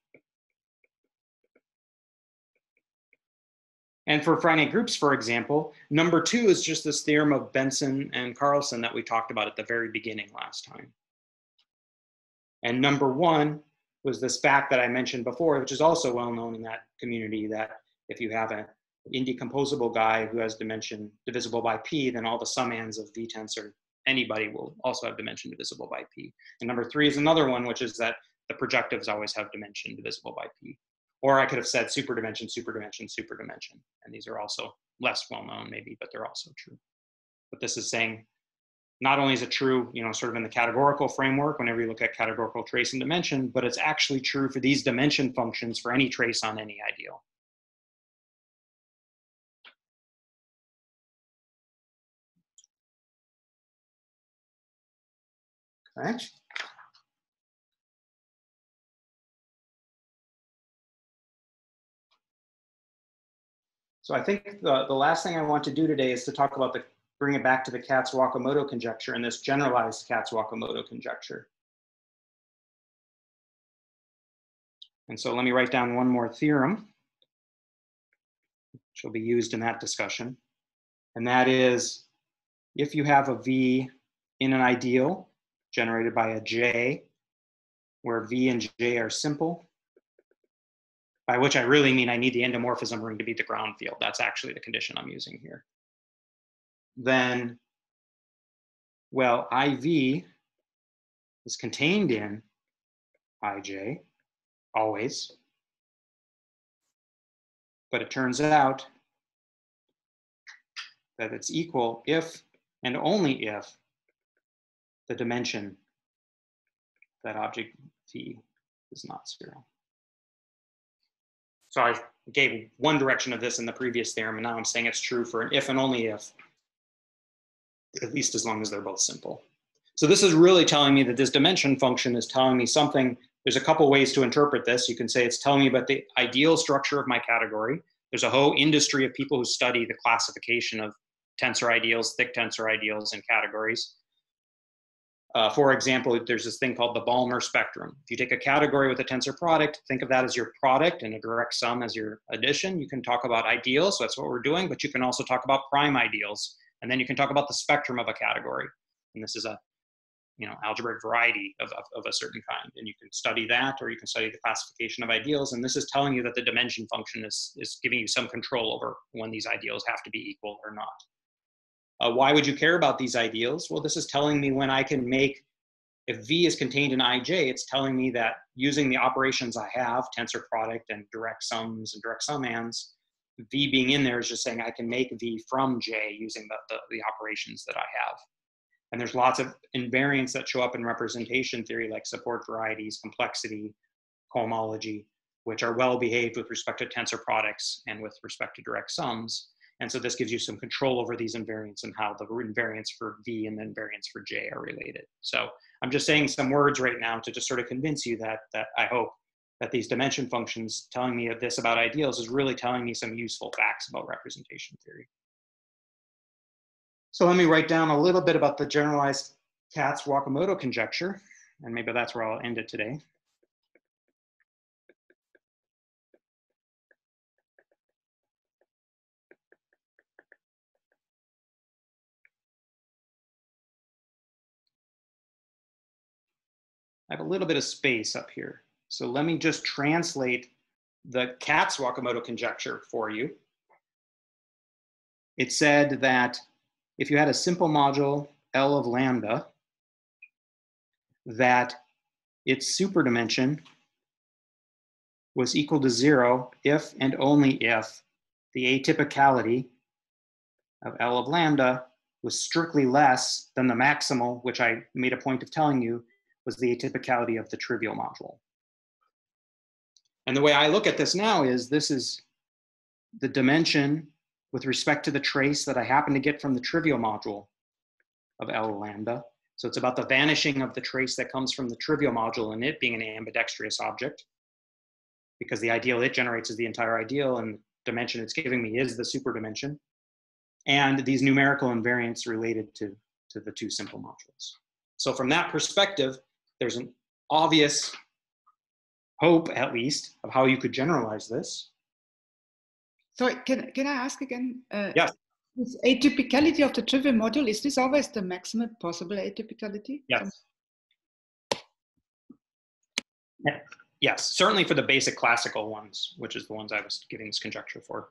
Speaker 3: And for finite groups, for example, number two is just this theorem of Benson and Carlson that we talked about at the very beginning last time. And number one was this fact that I mentioned before, which is also well known in that community that if you have an indecomposable guy who has dimension divisible by p, then all the summands of V tensor anybody will also have dimension divisible by p. And number three is another one, which is that the projectives always have dimension divisible by p. Or I could have said super dimension, super dimension, super dimension. And these are also less well known maybe, but they're also true. But this is saying not only is it true, you know, sort of in the categorical framework whenever you look at categorical trace and dimension, but it's actually true for these dimension functions for any trace on any ideal. Right. So I think the, the last thing I want to do today is to talk about the, bring it back to the Kac-Wakimoto conjecture and this generalized Kac-Wakimoto conjecture. And so let me write down one more theorem, which will be used in that discussion. And that is, if you have a V in an ideal generated by a J, where V and J are simple, by which I really mean I need the endomorphism ring to be the ground field. That's actually the condition I'm using here. Then, well, IV is contained in IJ, always. But it turns out that it's equal if and only if the dimension that object V is not zero. So I gave one direction of this in the previous theorem, and now I'm saying it's true for an if and only if, at least as long as they're both simple. So this is really telling me that this dimension function is telling me something. There's a couple ways to interpret this. You can say it's telling me about the ideal structure of my category. There's a whole industry of people who study the classification of tensor ideals, thick tensor ideals, and categories. Uh, for example, there's this thing called the Balmer spectrum. If you take a category with a tensor product, think of that as your product and a direct sum as your addition. You can talk about ideals, so that's what we're doing, but you can also talk about prime ideals. And then you can talk about the spectrum of a category. And this is a you know, algebraic variety of, of, of a certain kind. And you can study that, or you can study the classification of ideals. And this is telling you that the dimension function is, is giving you some control over when these ideals have to be equal or not. Uh, why would you care about these ideals? Well, this is telling me when I can make, if V is contained in IJ, it's telling me that using the operations I have, tensor product and direct sums and direct summands, V being in there is just saying I can make V from J using the, the, the operations that I have. And there's lots of invariants that show up in representation theory like support varieties, complexity, cohomology, which are well behaved with respect to tensor products and with respect to direct sums. And so this gives you some control over these invariants and how the invariants for V and the invariants for J are related. So I'm just saying some words right now to just sort of convince you that, that I hope that these dimension functions telling me of this about ideals is really telling me some useful facts about representation theory. So let me write down a little bit about the generalized Kac-Wakimoto conjecture, and maybe that's where I'll end it today. I have a little bit of space up here. So let me just translate the Kac-Wakimoto conjecture for you. It said that if you had a simple module L of lambda, that its superdimension was equal to zero if and only if the atypicality of L of lambda was strictly less than the maximal, which I made a point of telling you was the atypicality of the trivial module. And the way I look at this now is this is the dimension with respect to the trace that I happen to get from the trivial module of L lambda. So it's about the vanishing of the trace that comes from the trivial module and it being an ambidextrous object because the ideal it generates is the entire ideal and the dimension it's giving me is the super dimension. And these numerical invariants related to, to the two simple modules. So from that perspective, there's an obvious hope, at least, of how you could generalize this.
Speaker 1: So can, can I ask again? Uh,
Speaker 3: yes.
Speaker 1: This atypicality of the trivial module, is this always the maximum possible atypicality?
Speaker 3: Yes. Yeah. Yes, certainly for the basic classical ones, which is the ones I was giving this conjecture for.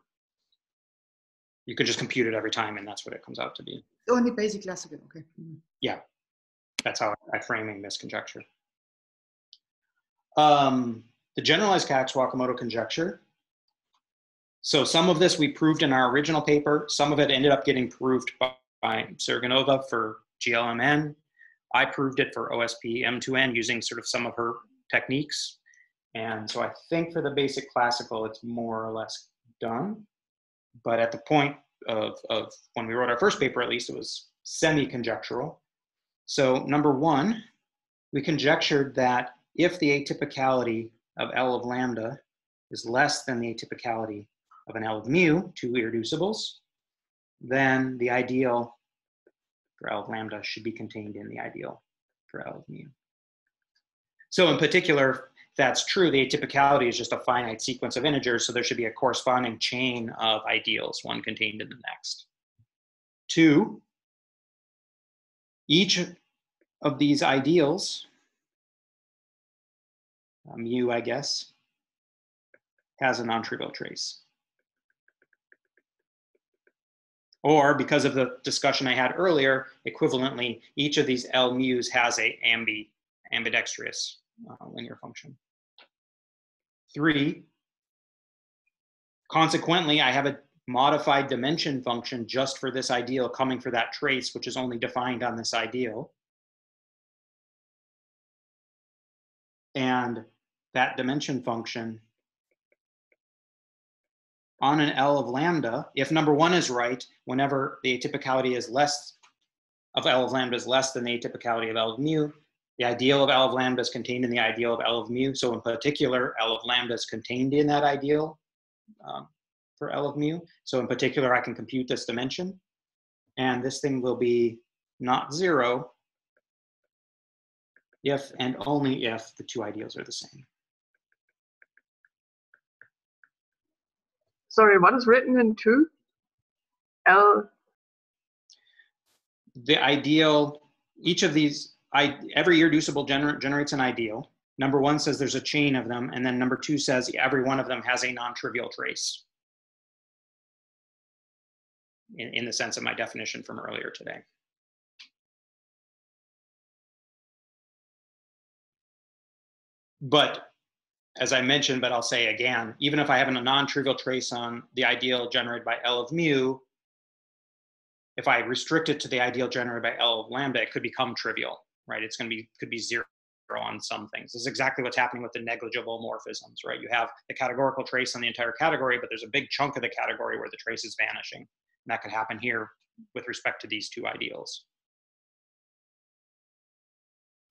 Speaker 3: You could just compute it every time and that's what it comes out to be.
Speaker 1: Only basic classical, okay. Mm.
Speaker 3: Yeah, that's how I'm framing this conjecture. Um, the generalized Kac-Wakimoto conjecture. So some of this we proved in our original paper. Some of it ended up getting proved by, by Serganova for GLMN. I proved it for OSP M2N using sort of some of her techniques. And so I think for the basic classical, it's more or less done. But at the point of, of when we wrote our first paper, at least, it was semi-conjectural. So number one, we conjectured that if the atypicality of L of lambda is less than the atypicality of an L of mu, two irreducibles, then the ideal for L of lambda should be contained in the ideal for L of mu. So in particular, if that's true, the atypicality is just a finite sequence of integers, so there should be a corresponding chain of ideals, one contained in the next. Two, each of these ideals, mu, I guess, has a non-trivial trace. Or because of the discussion I had earlier, equivalently, each of these L mu's has a ambi, ambidextrous uh, linear function. Three, consequently, I have a modified dimension function just for this ideal coming for that trace, which is only defined on this ideal. And that dimension function on an L of lambda, if number one is right, whenever the atypicality is less of L of lambda is less than the atypicality of L of mu, the ideal of L of lambda is contained in the ideal of L of mu. So in particular, L of lambda is contained in that ideal um, for L of mu. So in particular, I can compute this dimension. And this thing will be not zero if and only if the two ideals are the same.
Speaker 6: Sorry, what is written in two? L.
Speaker 3: The ideal, each of these, I, every irreducible gener generates an ideal. Number one says there's a chain of them, and then number two says every one of them has a non-trivial trace. In, in the sense of my definition from earlier today. But as I mentioned, but I'll say again, even if I have a non-trivial trace on the ideal generated by L of mu, if I restrict it to the ideal generated by L of lambda, it could become trivial, right? It's going to be could be zero on some things. This is exactly what's happening with the negligible morphisms, right? You have the categorical trace on the entire category, but there's a big chunk of the category where the trace is vanishing. That could happen here with respect to these two ideals.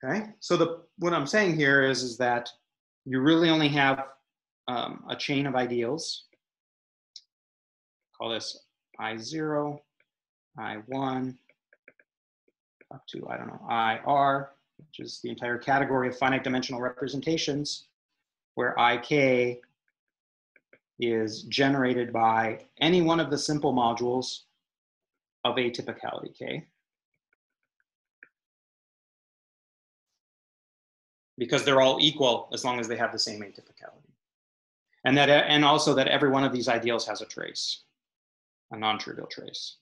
Speaker 3: Okay, so the what I'm saying here is, is that you really only have um, a chain of ideals. Call this I0, I1, up to, I don't know, IR, which is the entire category of finite dimensional representations, where IK is generated by any one of the simple modules of atypicality K. because they're all equal as long as they have the same atypicality. And that, and also that every one of these ideals has a trace, a non-trivial trace.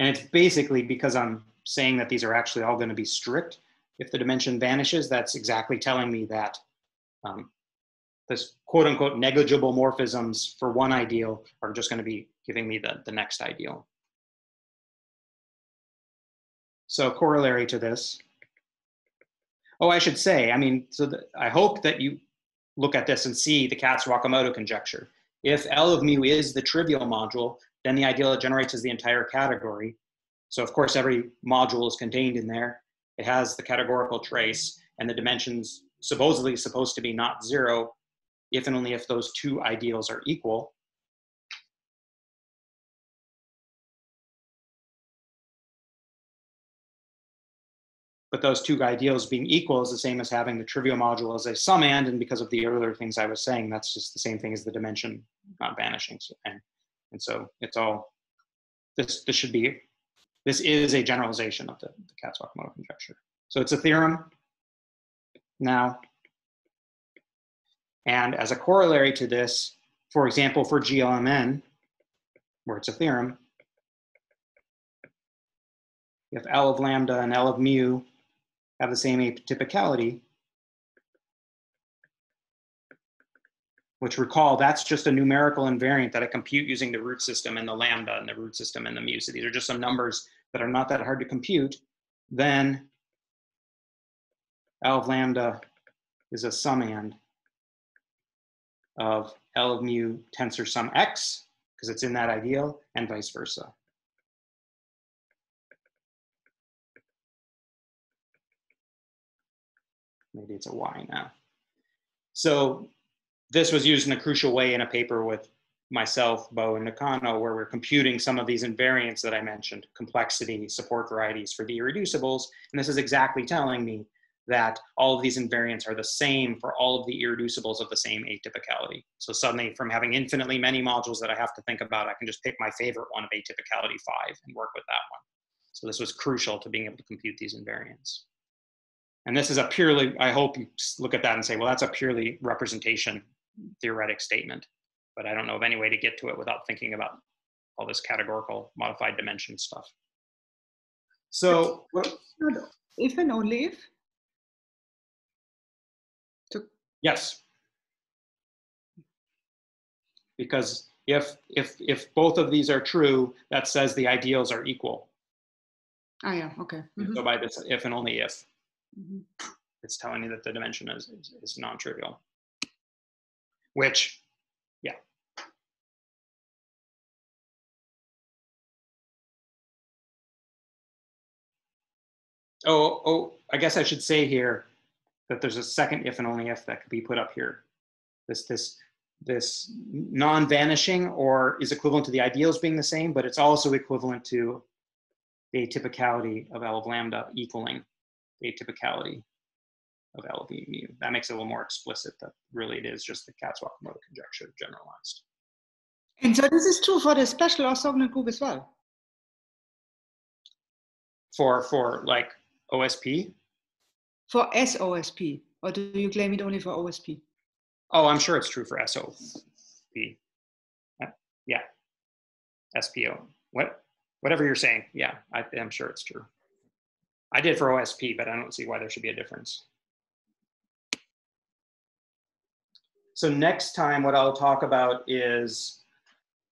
Speaker 3: And it's basically because I'm saying that these are actually all going to be strict. If the dimension vanishes, that's exactly telling me that um, this quote unquote negligible morphisms for one ideal are just going to be giving me the, the next ideal. So corollary to this, oh, I should say, I mean, so the, I hope that you look at this and see the Kac-Wakimoto conjecture. If L of mu is the trivial module, then the ideal it generates is the entire category. So of course, every module is contained in there. It has the categorical trace and the dimensions supposedly supposed to be not zero if and only if those two ideals are equal. But those two ideals being equal is the same as having the trivial module as a summand, and because of the earlier things I was saying, that's just the same thing as the dimension not vanishing. So, and, and so it's all, this, this should be, this is a generalization of the, the Kac-Wakimoto conjecture. So it's a theorem now. And as a corollary to this, for example, for GLMN, where it's a theorem, if L of lambda and L of mu have the same atypicality, which recall that's just a numerical invariant that I compute using the root system and the lambda and the root system and the mu. So these are just some numbers that are not that hard to compute. Then L of lambda is a summand of L of mu tensor sum X, because it's in that ideal, and vice versa. Maybe it's a Y now. So this was used in a crucial way in a paper with myself, Boe, and Nakano, where we're computing some of these invariants that I mentioned, complexity, support varieties for the irreducibles. And this is exactly telling me that all of these invariants are the same for all of the irreducibles of the same atypicality. So suddenly from having infinitely many modules that I have to think about, I can just pick my favorite one of atypicality five and work with that one. So this was crucial to being able to compute these invariants. And this is a purely, I hope you look at that and say, well, that's a purely representation theoretic statement, but I don't know of any way to get to it without thinking about all this categorical modified dimension stuff. So,
Speaker 1: if and only if?
Speaker 3: To... Yes. Because if, if, if both of these are true, that says the ideals are equal.
Speaker 1: Ah, yeah, okay.
Speaker 3: Mm -hmm. So by this if and only if. Mm-hmm. It's telling me that the dimension is, is, is non-trivial, which, Oh, oh, I guess I should say here that there's a second if and only if that could be put up here. This, this, this non-vanishing or is equivalent to the ideals being the same, but it's also equivalent to the atypicality of L of lambda equaling the atypicality of L of mu. That makes it a little more explicit that really it is just the Kac-Wakimoto conjecture generalized.
Speaker 1: And so this is true for the special orthogonal group as well?
Speaker 3: For, for like OSP?
Speaker 1: For SOSP, or do you claim it only for OSP?
Speaker 3: Oh, I'm sure it's true for SOP. Yeah, SPO. What, whatever you're saying, yeah, I, I'm sure it's true. I did for OSP, but I don't see why there should be a difference. So next time, what I'll talk about is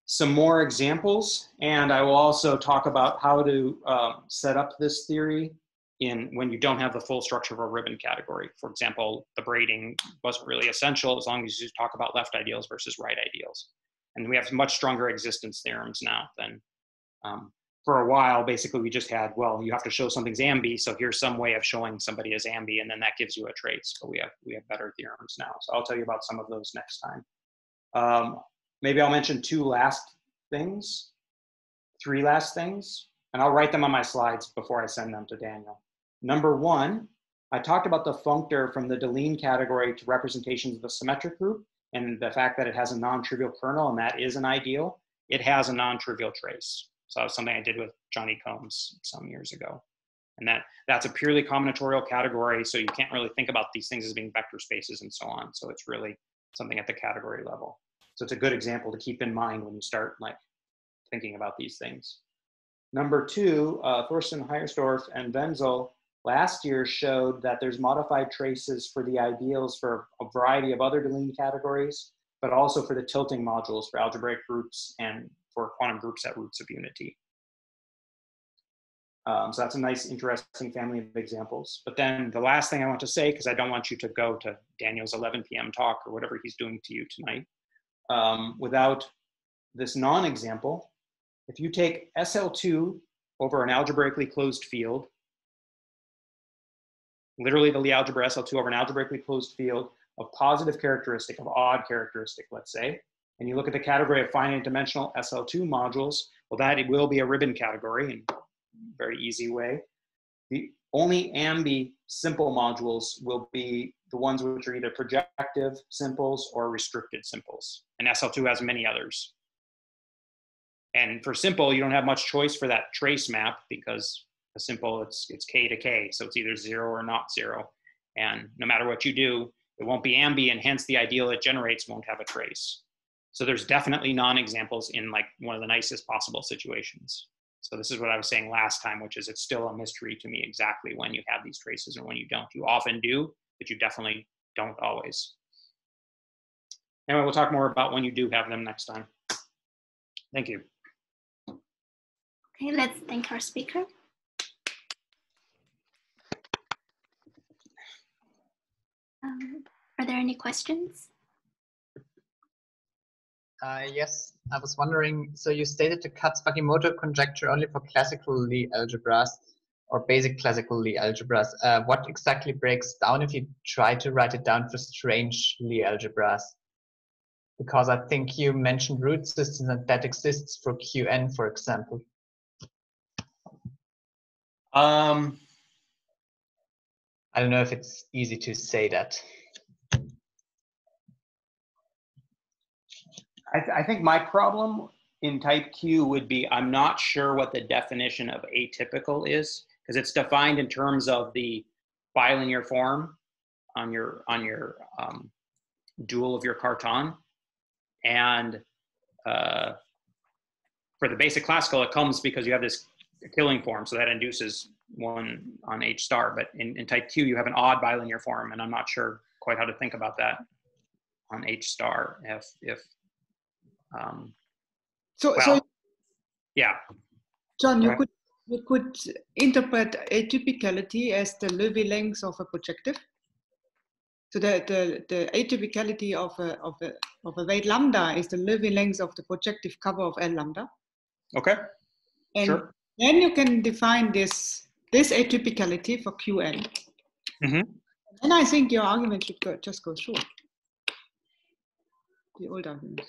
Speaker 3: some more examples, and I will also talk about how to uh, set up this theory in when you don't have the full structure of a ribbon category. For example, the braiding wasn't really essential as long as you talk about left ideals versus right ideals. And we have much stronger existence theorems now than um, for a while, basically we just had, well, you have to show something's ambi, so here's some way of showing somebody as ambi, and then that gives you a trace. But we have we have better theorems now, so I'll tell you about some of those next time. Um, maybe I'll mention two last things, three last things, and I'll write them on my slides before I send them to Daniel. Number one, I talked about the functor from the Deligne category to representations of the symmetric group, and the fact that it has a non-trivial kernel, and that is an ideal. It has a non-trivial trace. So that was something I did with Johnny Comes some years ago. And that that's a purely combinatorial category. So you can't really think about these things as being vector spaces and so on. So it's really something at the category level. So it's a good example to keep in mind when you start like thinking about these things. Number two, uh, Thorsten Heidersdorf and Wenzl last year showed that there's modified traces for the ideals for a variety of other Deligne categories, but also for the tilting modules for algebraic groups and for quantum groups at roots of unity. Um, so that's a nice, interesting family of examples. But then the last thing I want to say, because I don't want you to go to Daniel's 11 p.m. talk or whatever he's doing to you tonight, um, without this non-example, if you take SL2 over an algebraically closed field, literally the Lie algebra SL2 over an algebraically closed field of positive characteristic, of odd characteristic, let's say, and you look at the category of finite dimensional SL2 modules, well, that it will be a ribbon category in very easy way. The only AMBI simple modules will be the ones which are either projective simples or restricted simples. And SL2 has many others. And for simple, you don't have much choice for that trace map because a simple, it's, it's K to K. So it's either zero or not zero. And no matter what you do, it won't be AMBI and hence the ideal it generates won't have a trace. So there's definitely non-examples in like one of the nicest possible situations. So this is what I was saying last time, which is it's still a mystery to me exactly when you have these traces and when you don't. You often do, but you definitely don't always. Anyway, we'll talk more about when you do have them next time. Thank you.
Speaker 2: Okay, let's thank our speaker. Um, are there any questions?
Speaker 7: Uh, yes, I was wondering, so you stated the Kac-Wakimoto conjecture only for classical Lie algebras or basic classical Lie algebras. Uh, what exactly breaks down if you try to write it down for strange Lie algebras? Because I think you mentioned root systems and that exists for Qn, for example.
Speaker 3: Um,
Speaker 7: I don't know if it's easy to say that.
Speaker 3: I, th- I think my problem in type Q would be I'm not sure what the definition of atypical is because it's defined in terms of the bilinear form on your on your um, dual of your Cartan, and uh, for the basic classical, it comes because you have this Killing form, so that induces one on H star. But in, in type Q, you have an odd bilinear form, and I'm not sure quite how to think about that on H star if if um,
Speaker 1: So,
Speaker 3: well,
Speaker 1: so
Speaker 3: yeah.
Speaker 1: John, you
Speaker 3: Right.
Speaker 1: could you could interpret atypicality as the Loewy length of a projective. So the, the, the atypicality of a, of a, of a weight lambda is the Loewy length of the projective cover of L lambda.
Speaker 3: Okay.
Speaker 1: And
Speaker 3: Sure.
Speaker 1: then you can define this, this atypicality for Qn.
Speaker 3: Mm-hmm.
Speaker 1: And I think your argument should go, just go through. The old argument.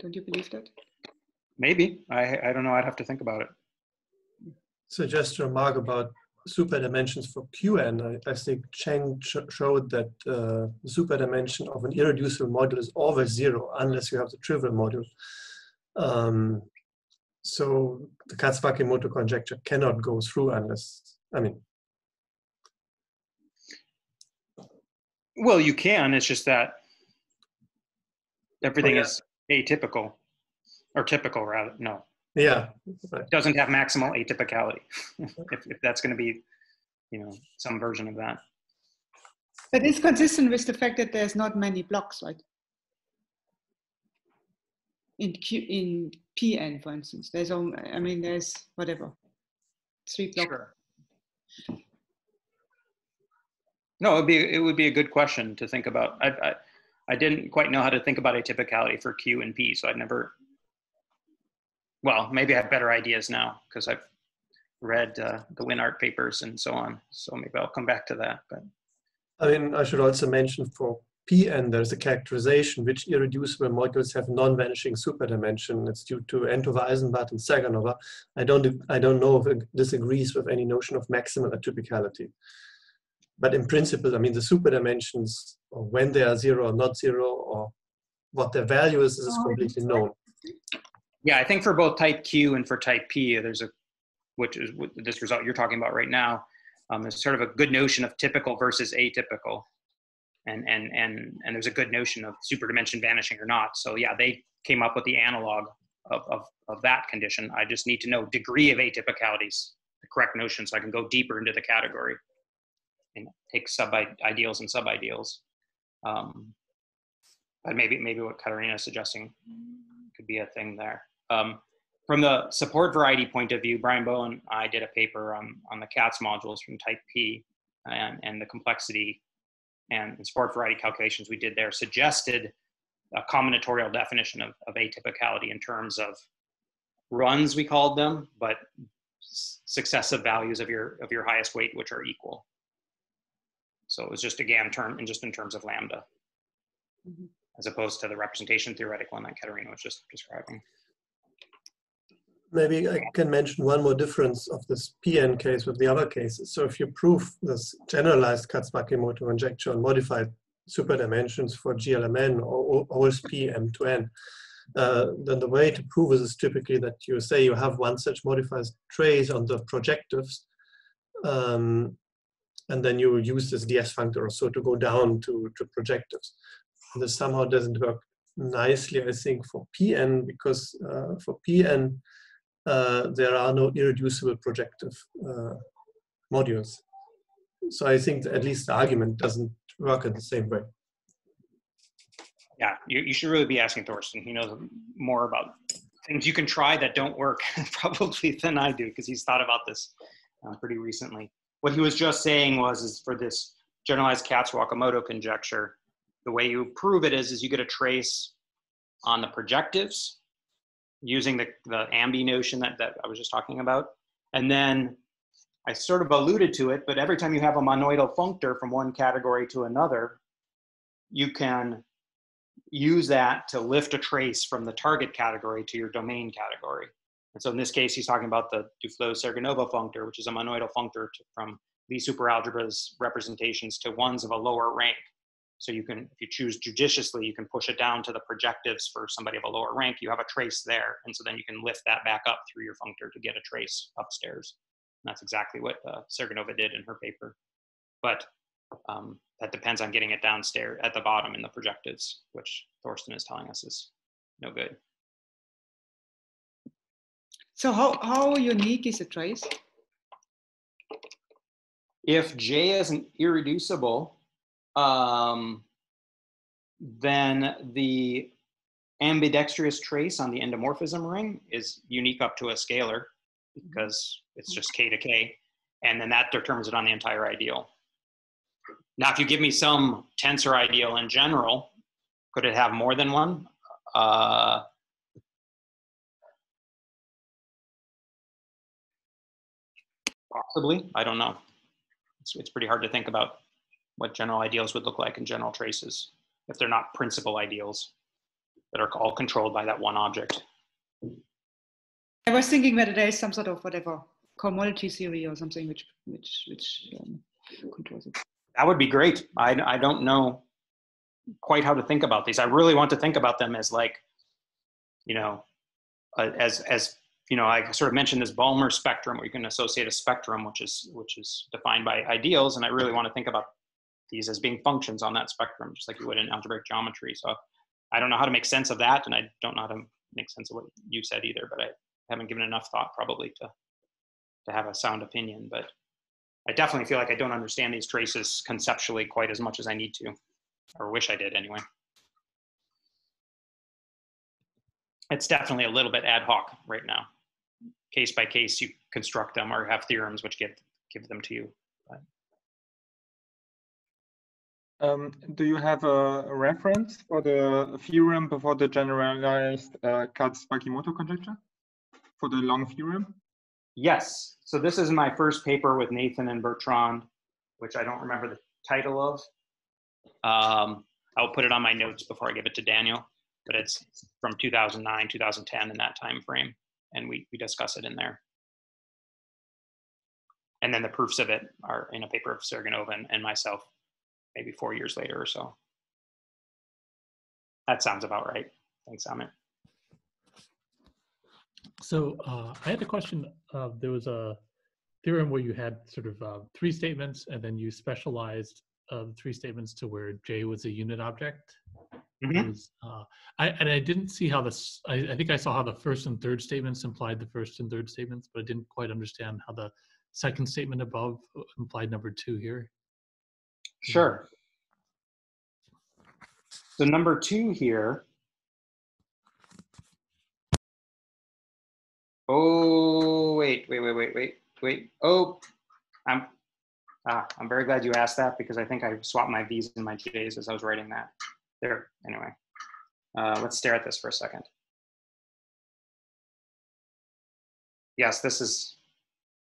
Speaker 1: Don't you believe that?
Speaker 3: Maybe. I I don't know. I'd have to think about it.
Speaker 8: So just a remark about super dimensions for Qn. I, I think Cheng sh showed that uh, the super dimension of an irreducible module is always zero unless you have the trivial module. Um, so the Kac-Wakimoto conjecture cannot go through unless, I mean,
Speaker 3: Well, you can. It's just that everything
Speaker 8: yeah.
Speaker 3: is atypical, or typical rather. No,
Speaker 8: yeah,
Speaker 3: it doesn't have maximal atypicality. <laughs> if if that's going to be, you know, some version of that.
Speaker 1: But it's consistent with the fact that there's not many blocks, right? In Q, in PN, for instance, there's only, I mean, there's whatever, three blocks.
Speaker 3: Sure. No, it'd be it would be a good question to think about. I, I I didn't quite know how to think about atypicality for Q and P, so I'd never. Well, maybe I have better ideas now because I've read uh, the WinArt papers and so on. So maybe I'll come back to that. But
Speaker 8: I mean, I should also mention for Pn, there's a characterization which irreducible modules have non-vanishing superdimension. It's due to Entova, Aizenbud, and Serganova. I don't, I don't know if it disagrees with any notion of maximal atypicality. But in principle, I mean, the superdimensions, or when they are zero or not zero, or what their value is, is completely known.
Speaker 3: yeah, I think for both Type Q and for Type P, there's a which is this result you're talking about right now. Um, there's sort of a good notion of typical versus atypical, and and and and there's a good notion of superdimension vanishing or not. So yeah, they came up with the analog of, of, of that condition. I just need to know degree of atypicalities, the correct notion, so I can go deeper into the category and take sub ideals and sub ideals. Um, but maybe maybe what Katarina is suggesting could be a thing there. Um, from the support variety point of view, Brian Boe and I did a paper on, on the Kac modules from type P and, and the complexity and support variety calculations we did there suggested a combinatorial definition of, of atypicality in terms of runs, we called them, but successive values of your, of your highest weight, which are equal. So it was just again term and just in terms of lambda, mm -hmm. as opposed to the representation theoretical one that Katerina was just describing.
Speaker 8: Maybe I can mention one more difference of this PN case with the other cases. So if you prove this generalized Kac-Wakimoto conjecture on modified super dimensions for GLMN or OSP M2N, uh, then the way to prove this is typically that you say you have one such modified trace on the projectives um, and then you use this ds functor or so to go down to, to projectives. This somehow doesn't work nicely, I think, for PN because uh, for PN uh, there are no irreducible projective uh, modules. So I think at least the argument doesn't work in the same way.
Speaker 3: Yeah, you, you should really be asking Thorsten. He knows more about things you can try that don't work <laughs> probably than I do because he's thought about this uh, pretty recently what he was just saying was is for this generalized Kac-Wakimoto conjecture, the way you prove it is, is you get a trace on the projectives using the, the ambi notion that, that I was just talking about. And then I sort of alluded to it, but every time you have a monoidal functor from one category to another, you can use that to lift a trace from the target category to your domain category. And so in this case, he's talking about the Duflo-Serganova functor, which is a monoidal functor to, from Lie superalgebra's representations to ones of a lower rank. So you can, if you choose judiciously, you can push it down to the projectives for somebody of a lower rank. You have a trace there, and so then you can lift that back up through your functor to get a trace upstairs. And that's exactly what uh, Serganova did in her paper. But um, that depends on getting it downstairs at the bottom in the projectives, which Thorsten is telling us is no good.
Speaker 1: So how, how unique is a trace?
Speaker 3: If J is an irreducible, um, then the ambidextrous trace on the endomorphism ring is unique up to a scalar because it's just k to k, and then that determines it on the entire ideal. Now, if you give me some tensor ideal in general, could it have more than one? Uh, Possibly, I don't know. It's, it's pretty hard to think about what general ideals would look like in general traces if they're not principal ideals that are all controlled by that one object.
Speaker 1: I was thinking whether there is some sort of whatever commodity theory or something which which which um, controls it.
Speaker 3: That would be great. I I don't know quite how to think about these. I really want to think about them as like, you know, uh, as as you know, I sort of mentioned this Balmer spectrum where you can associate a spectrum, which is, which is defined by ideals. And I really want to think about these as being functions on that spectrum, just like you would in algebraic geometry. So I don't know how to make sense of that. And I don't know how to make sense of what you said either, but I haven't given enough thought probably to, to have a sound opinion. But I definitely feel like I don't understand these traces conceptually quite as much as I need to, or wish I did anyway. It's definitely a little bit ad hoc right now case by case you construct them or have theorems which give give them to you.
Speaker 5: Um, do you have a, reference for the theorem before the generalized uh, Kac-Wakimoto conjecture for the long theorem?
Speaker 3: Yes. So this is my first paper with Nathan and Bertrand, which I don't remember the title of. Um, I'll put it on my notes before I give it to Daniel, but it's from 2009, 2010 in that time frame and we, we discuss it in there. And then the proofs of it are in a paper of Serganova and, and myself, maybe four years later or so. That sounds about right. Thanks, Amit.
Speaker 9: So uh, I had a question. Uh, there was a theorem where you had sort of uh, three statements and then you specialized uh, the three statements to where J was a unit object.
Speaker 3: Mhm.
Speaker 9: Was, uh, I, and I didn't see how this, I, I think I saw how the first and third statements implied the first and third statements, but I didn't quite understand how the second statement above uh, implied number two here.
Speaker 3: Sure. So number two here. Oh, wait, wait, wait, wait, wait, wait. Oh, I'm, ah, I'm very glad you asked that because I think I swapped my V's and my J's as I was writing that. There, anyway. Uh, let's stare at this for a second. Yes, this is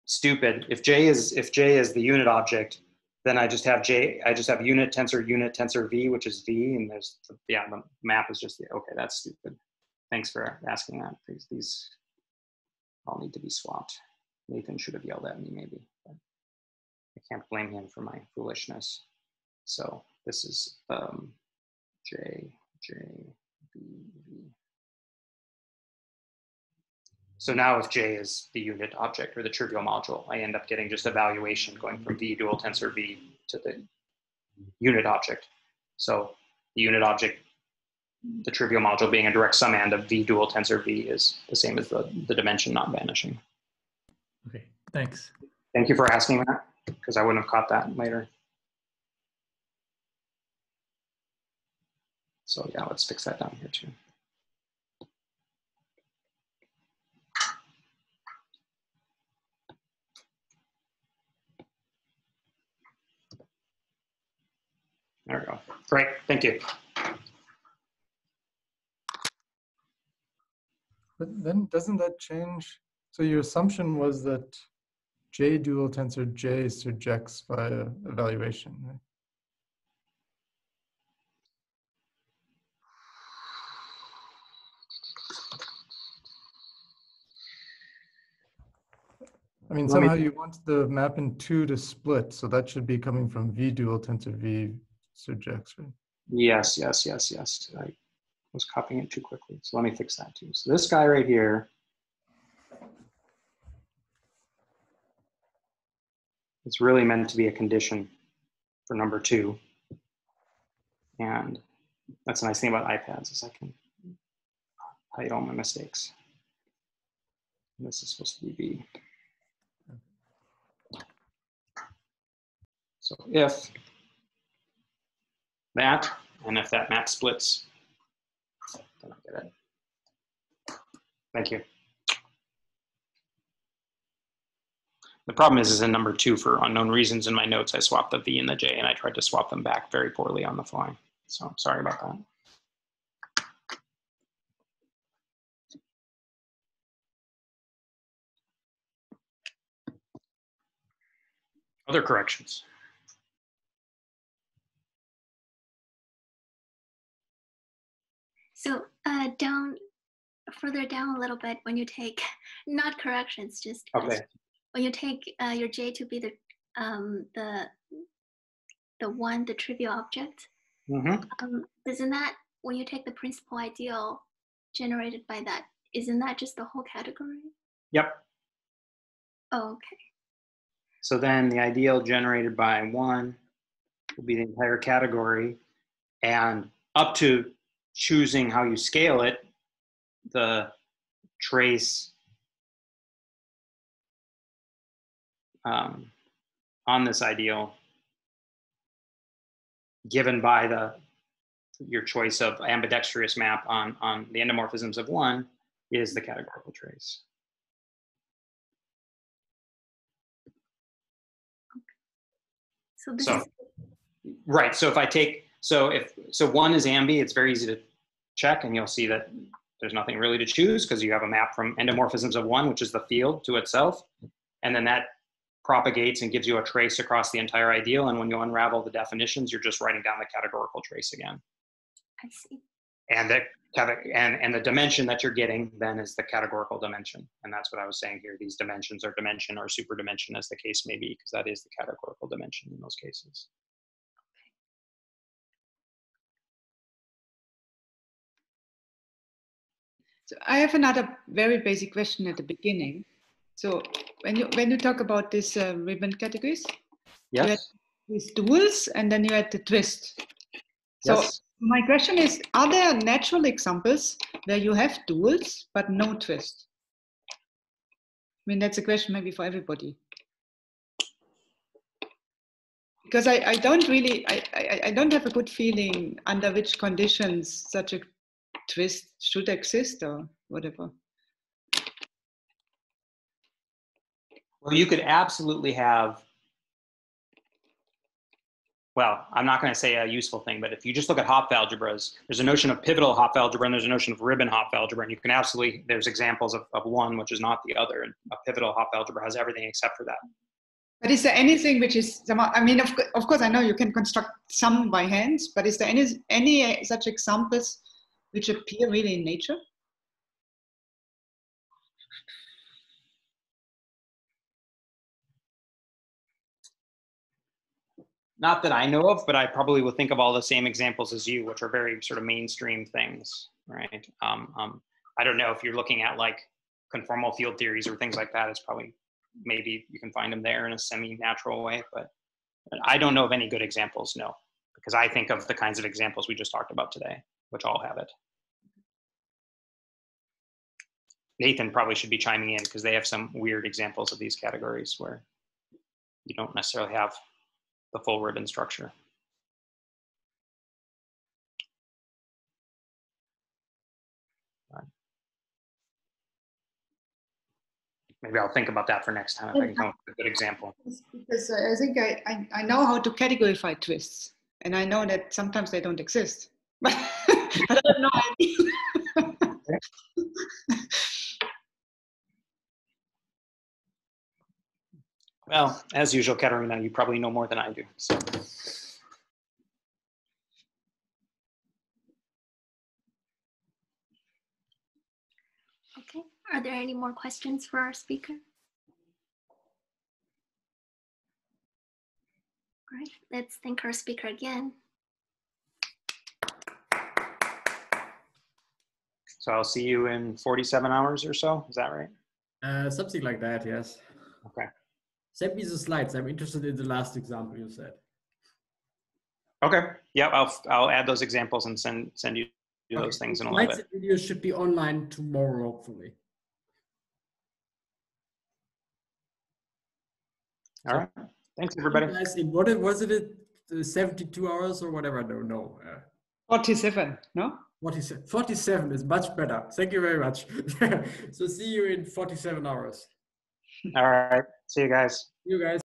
Speaker 3: stupid. If J is, if J is the unit object, then I just have J, I just have unit tensor unit tensor V, which is V, and there's, yeah, the map is just, the, okay, that's stupid. Thanks for asking that. These, these all need to be swapped. Nathan should have yelled at me maybe, can't blame him for my foolishness. So this is um, J, J, V, V. So now if J is the unit object or the trivial module, I end up getting just evaluation going from V dual tensor V to the unit object. So the unit object, the trivial module being a direct summand of V dual tensor V is the same as the, the dimension not vanishing.
Speaker 9: Okay, thanks.
Speaker 3: Thank you for asking that because I wouldn't have caught that later. So yeah, let's fix that down here too. There we go. Great, thank you.
Speaker 10: But then doesn't that change? So your assumption was that J dual tensor J surjects via evaluation, right? I mean, somehow you want the map in two to split, so that should be coming from V dual tensor V surjects, right?
Speaker 3: Yes, yes, yes, yes. I was copying it too quickly. So let me fix that too. So this guy right here. It's really meant to be a condition for number two. And that's a nice thing about iPads is I can hide all my mistakes. This is supposed to be B. So if that, and if that map splits, then I get it. Thank you. The problem is, is in number two, for unknown reasons in my notes, I swapped the V and the J, and I tried to swap them back very poorly on the fly. So I'm sorry about that. Other corrections?
Speaker 2: So uh, down, further down a little bit, when you take, not corrections, just
Speaker 3: Okay.
Speaker 2: When you take uh, your J to be the um, the the one, the trivial object,
Speaker 3: Mm-hmm.
Speaker 2: um, isn't that when you take the principal ideal generated by that, isn't that just the whole category?
Speaker 3: Yep.
Speaker 2: Oh, okay.
Speaker 3: So then the ideal generated by one will be the entire category. And up to choosing how you scale it, the trace um, on this ideal given by the your choice of ambidextrous map on, on the endomorphisms of one is the categorical trace.
Speaker 2: So this
Speaker 3: So- Right. So if I take so if so one is ambi, it's very easy to check, and you'll see that there's nothing really to choose because you have a map from endomorphisms of one, which is the field to itself, and then that propagates and gives you a trace across the entire ideal. And when you unravel the definitions, you're just writing down the categorical trace again.
Speaker 2: I see.
Speaker 3: And the and and the dimension that you're getting then is the categorical dimension, and that's what I was saying here. These dimensions are dimension or super dimension, as the case may be, because that is the categorical dimension in those cases.
Speaker 1: So I have another very basic question at the beginning. So when you when you talk about these uh, ribbon categories, you had
Speaker 3: Yes.
Speaker 1: these duals, and then you had the twist. So
Speaker 3: Yes.
Speaker 1: my question is, are there natural examples where you have duals but no twist? I mean, that's a question maybe for everybody. Because I, I don't really, I, I, I don't have a good feeling under which conditions such a twist should exist or whatever.
Speaker 3: Well, you could absolutely have. Well, I'm not going to say a useful thing, but if you just look at Hopf algebras, there's a notion of pivotal Hopf algebra and there's a notion of ribbon Hopf algebra, and you can absolutely there's examples of, of one which is not the other, and a pivotal Hopf algebra has everything except for that.
Speaker 1: But is there anything which is, I mean, of, of course, I know you can construct some by hands, but is there any, any such examples which appear really in nature?
Speaker 3: Not that I know of, but I probably will think of all the same examples as you, which are very sort of mainstream things, right? Um, um, I don't know if you're looking at like conformal field theories or things like that. It's probably maybe you can find them there in a semi-natural way, but but I don't know of any good examples. No, because I think of the kinds of examples we just talked about today, which all have it. Nathan probably should be chiming in because they have some weird examples of these categories where you don't necessarily have the full ribbon structure. Maybe I'll think about that for next time if I can come up with a good example.
Speaker 1: Because uh, I think I, I, I know how to categorify twists, and I know that sometimes they don't exist. But <laughs> I don't know.
Speaker 3: Well, as usual, Katerina, you probably know more than I do. So.
Speaker 2: Okay, are there any more questions for our speaker? All right, let's thank our speaker again.
Speaker 3: So I'll see you in 47 hours or so. Is that right?
Speaker 11: Uh, something like that, yes.
Speaker 3: Okay.
Speaker 11: Send me the slides. I'm interested in the last example you said.
Speaker 3: Okay. Yeah, I'll I'll add those examples and send send you those things in a little
Speaker 11: Slides
Speaker 3: bit.
Speaker 11: and videos should be online tomorrow, hopefully.
Speaker 3: All right. Thanks, everybody.
Speaker 11: Guys, in what was it? uh, 72 hours or whatever? I don't know. Uh,
Speaker 1: 47, no?
Speaker 11: 47, 47 is much better. Thank you very much. <laughs> so see you in 47 hours.
Speaker 3: All right. See you guys.
Speaker 11: You guys.